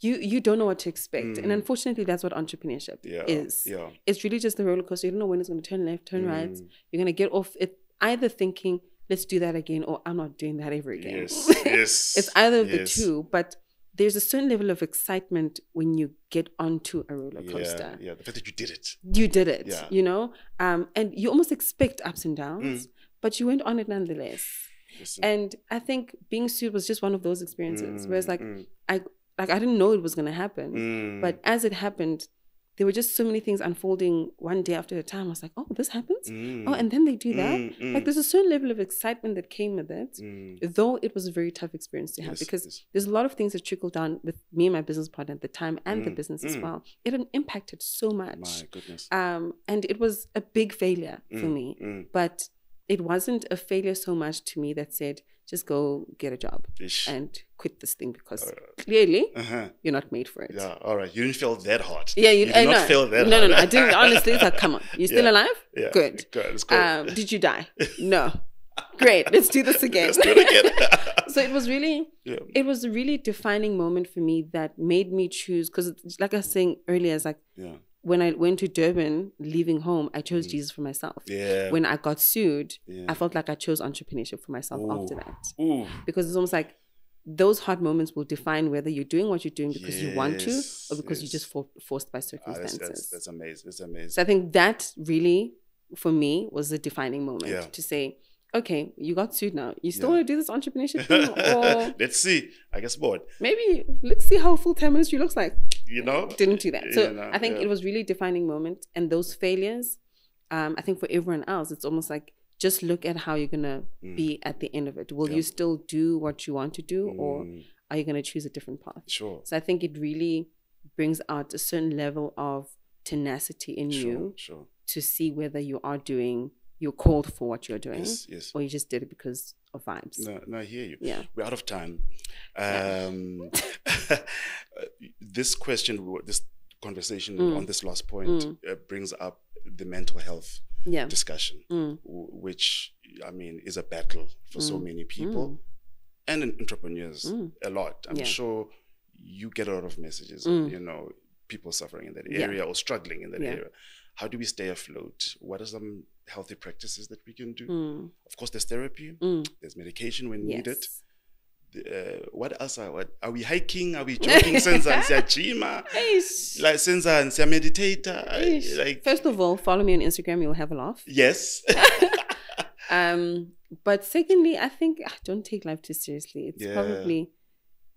you you don't know what to expect, and Mm. unfortunately, that's what entrepreneurship Yeah. is. Yeah. It's really just the roller coaster. You don't know when it's going to turn left, turn right. Mm. You're going to get off it either thinking, let's do that again, or I'm not doing that ever again. Yes. Yes. it's either of yes. the two, but there's a certain level of excitement when you get onto a roller coaster. Yeah, yeah. The fact that you did it. You did it, Yeah. you know, um, and you almost expect ups and downs, Mm. But you went on it nonetheless. Listen. And I think being sued was just one of those experiences. Mm, it's like, mm, I like I didn't know it was gonna happen, mm. but as it happened, there were just so many things unfolding one day after a time. I was like, oh, this happens. Mm, Oh, and then they do that. mm, mm, Like, there's a certain level of excitement that came with it, mm. though it was a very tough experience to have Yes, because yes. there's a lot of things that trickled down with me and my business partner at the time and the Mm, business as mm. well. It had impacted so much. My goodness. Um, and it was a big failure for Mm, me, mm. but it wasn't a failure so much to me that said, just go get a job Ish. and quit this thing because Uh, clearly uh-huh. you're not made for it. Yeah. All right. You didn't feel that hard. Yeah, you, You did I not know. feel that No, no, no. I didn't. Honestly, it's like, come on, You're still Yeah. alive? Yeah. Good. Good. It's good. Um, did you die? No. Great. Let's do this again. Let's do it again. so it was really, yeah. it was a really defining moment for me that made me choose. Because, like I was saying earlier, it's like Yeah. When I went to Durban, leaving home, I chose Mm. Jesus for myself. Yeah. When I got sued, yeah. I felt like I chose entrepreneurship for myself after that. Ooh. Because it's almost like those hard moments will define whether you're doing what you're doing because you want to or because you're just for, forced by Ah, that's, circumstances. that's, that's amazing. That's amazing. So I think that really, for me, was a defining moment Yeah. to say, okay, you got sued now. You still Yeah. want to do this entrepreneurship thing? or Let's see. I guess bored. maybe let's see how full time ministry looks like. You know? Didn't do that. So know, I think yeah. it was really a defining moment. And those failures, um, I think for everyone else, it's almost like just look at how you're going to Mm. be at the end of it. Will Yeah. you still do what you want to do or Mm, are you going to choose a different path? sure. So I think it really brings out a certain level of tenacity in Sure. you Sure. to see whether you are doing you're called for what you're doing Yes. Yes. or you just did it because of vibes No, no, I hear you. yeah We're out of time. Yeah. Um, this question, this conversation Mm. on this last point Mm. uh, brings up the mental health yeah discussion, Mm. which I mean is a battle for so Mm. many people and entrepreneurs Mm. a lot. I'm Yeah. sure you get a lot of messages, Mm. you know, people suffering in that area or struggling in that area. How do we stay afloat? What are some healthy practices that we can do? Mm. Of course, there's therapy, Mm. there's medication when needed. yes Uh, what else are what are we hiking? Are we jogging? Senza siyajima? Eish. Like senza siyameditata? Eish. Like first of all follow me on instagram you'll have a laugh yes. um but secondly i think ah, don't take life too seriously it's Yeah. probably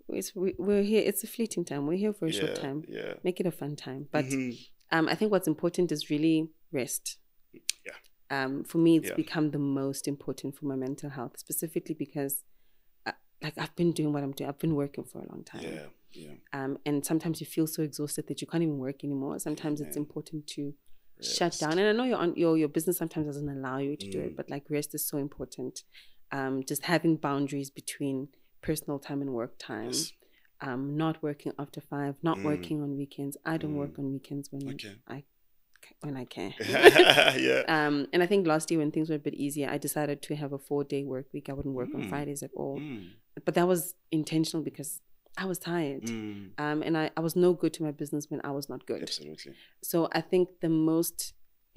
it's, we, we're here it's a fleeting time we're here for a short time Yeah. make it a fun time but Mhm. um, I think what's important is really rest. Yeah. Um, for me, it's Yeah. become the most important for my mental health, specifically because, uh, like, I've been doing what I'm doing. I've been working for a long time. Yeah. Yeah. Um, and sometimes you feel so exhausted that you can't even work anymore. Sometimes it's important to shut down. And I know your your your business sometimes doesn't allow you to do Mm. it, but like rest is so important. Um, just having boundaries between personal time and work time. Yes. Um, not working after five, not Mm. working on weekends. I don't Mm. work on weekends when Okay. I when I can. yeah. Um, and I think last year when things were a bit easier, I decided to have a four day work week. I wouldn't work on Mm. Fridays at all. Mm. But that was intentional because I was tired. Mm. Um, and I, I was no good to my business when I was not good. Absolutely. So I think the most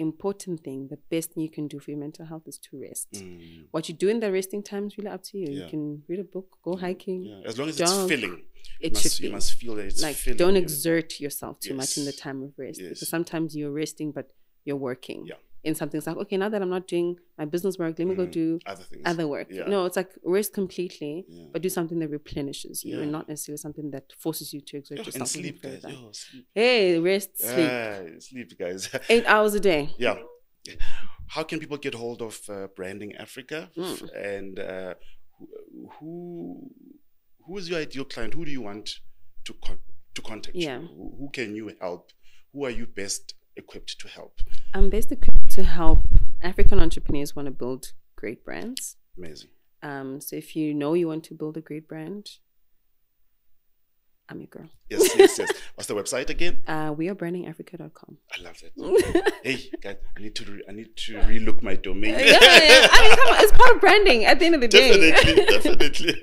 important thing, the best thing you can do for your mental health is to rest. Mm. What you do in the resting time is really up to you. Yeah. You can read a book, go hiking. Yeah. As long as jog. it's filling, you It must, should you must feel that it's like filling. don't exert yourself too much in the time of rest Yes. because sometimes you're resting but you're working Yeah. In something it's like okay now that i'm not doing my business work let me go Mhm. do other things. other work Yeah. no it's like rest completely Yeah. but do something that replenishes you and not necessarily something that forces you to exert Yo, yourself and sleep, guys. Yo, sleep. hey rest sleep Ah, sleep, guys. eight hours a day yeah. How can people get hold of uh, Branding Africa? Mm. And uh, who, who is your ideal client? Who do you want to con- to contact Yeah. you? Who, who can you help? Who are you best equipped to help? I'm best equipped to help African entrepreneurs want to build great brands. Amazing. Um, so if you know you want to build a great brand, I'm your girl. Yes, yes, yes. What's the website again? Uh, wearebrandingafrica.com. I love that. hey, guys, I need to re- I need to relook my domain. yeah, yeah. I mean, come on, it's part of branding at the end of the day. definitely, definitely.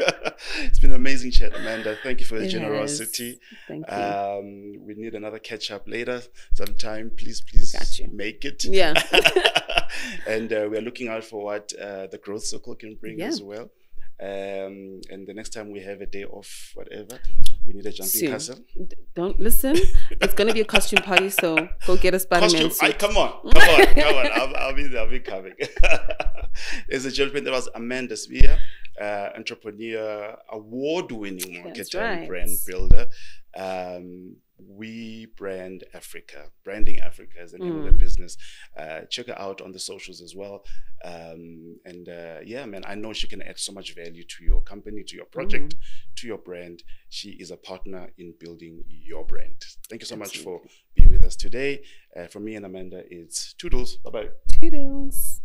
it's been an amazing chat, Amanda. Thank you for the It generosity. has. Thank you. Um, we need another catch up later sometime. Please, please make it. Yeah. and uh, we are looking out for what uh, the growth circle can bring as well. Um, and the next time we have a day off, whatever, we need a jumping Soon. castle. D- Don't listen. It's gonna be a costume party, so go get a Spider-Man Costume, come on, come on, come on. I'll, I'll be there. I'll be coming. Ladies and gentlemen, that was Amanda Sibiya, uh, entrepreneur, award-winning That's marketer and right. brand builder. Um, we brand Africa, branding Africa is the name of the Mm. business. Uh, check her out on the socials as well. Um, and uh, yeah, man, I know she can add so much value to your company, to your project, to your brand. She is a partner in building your brand. Thank you so much for being with us today. Uh, from me and Amanda, it's Toodles. Bye bye. Toodles.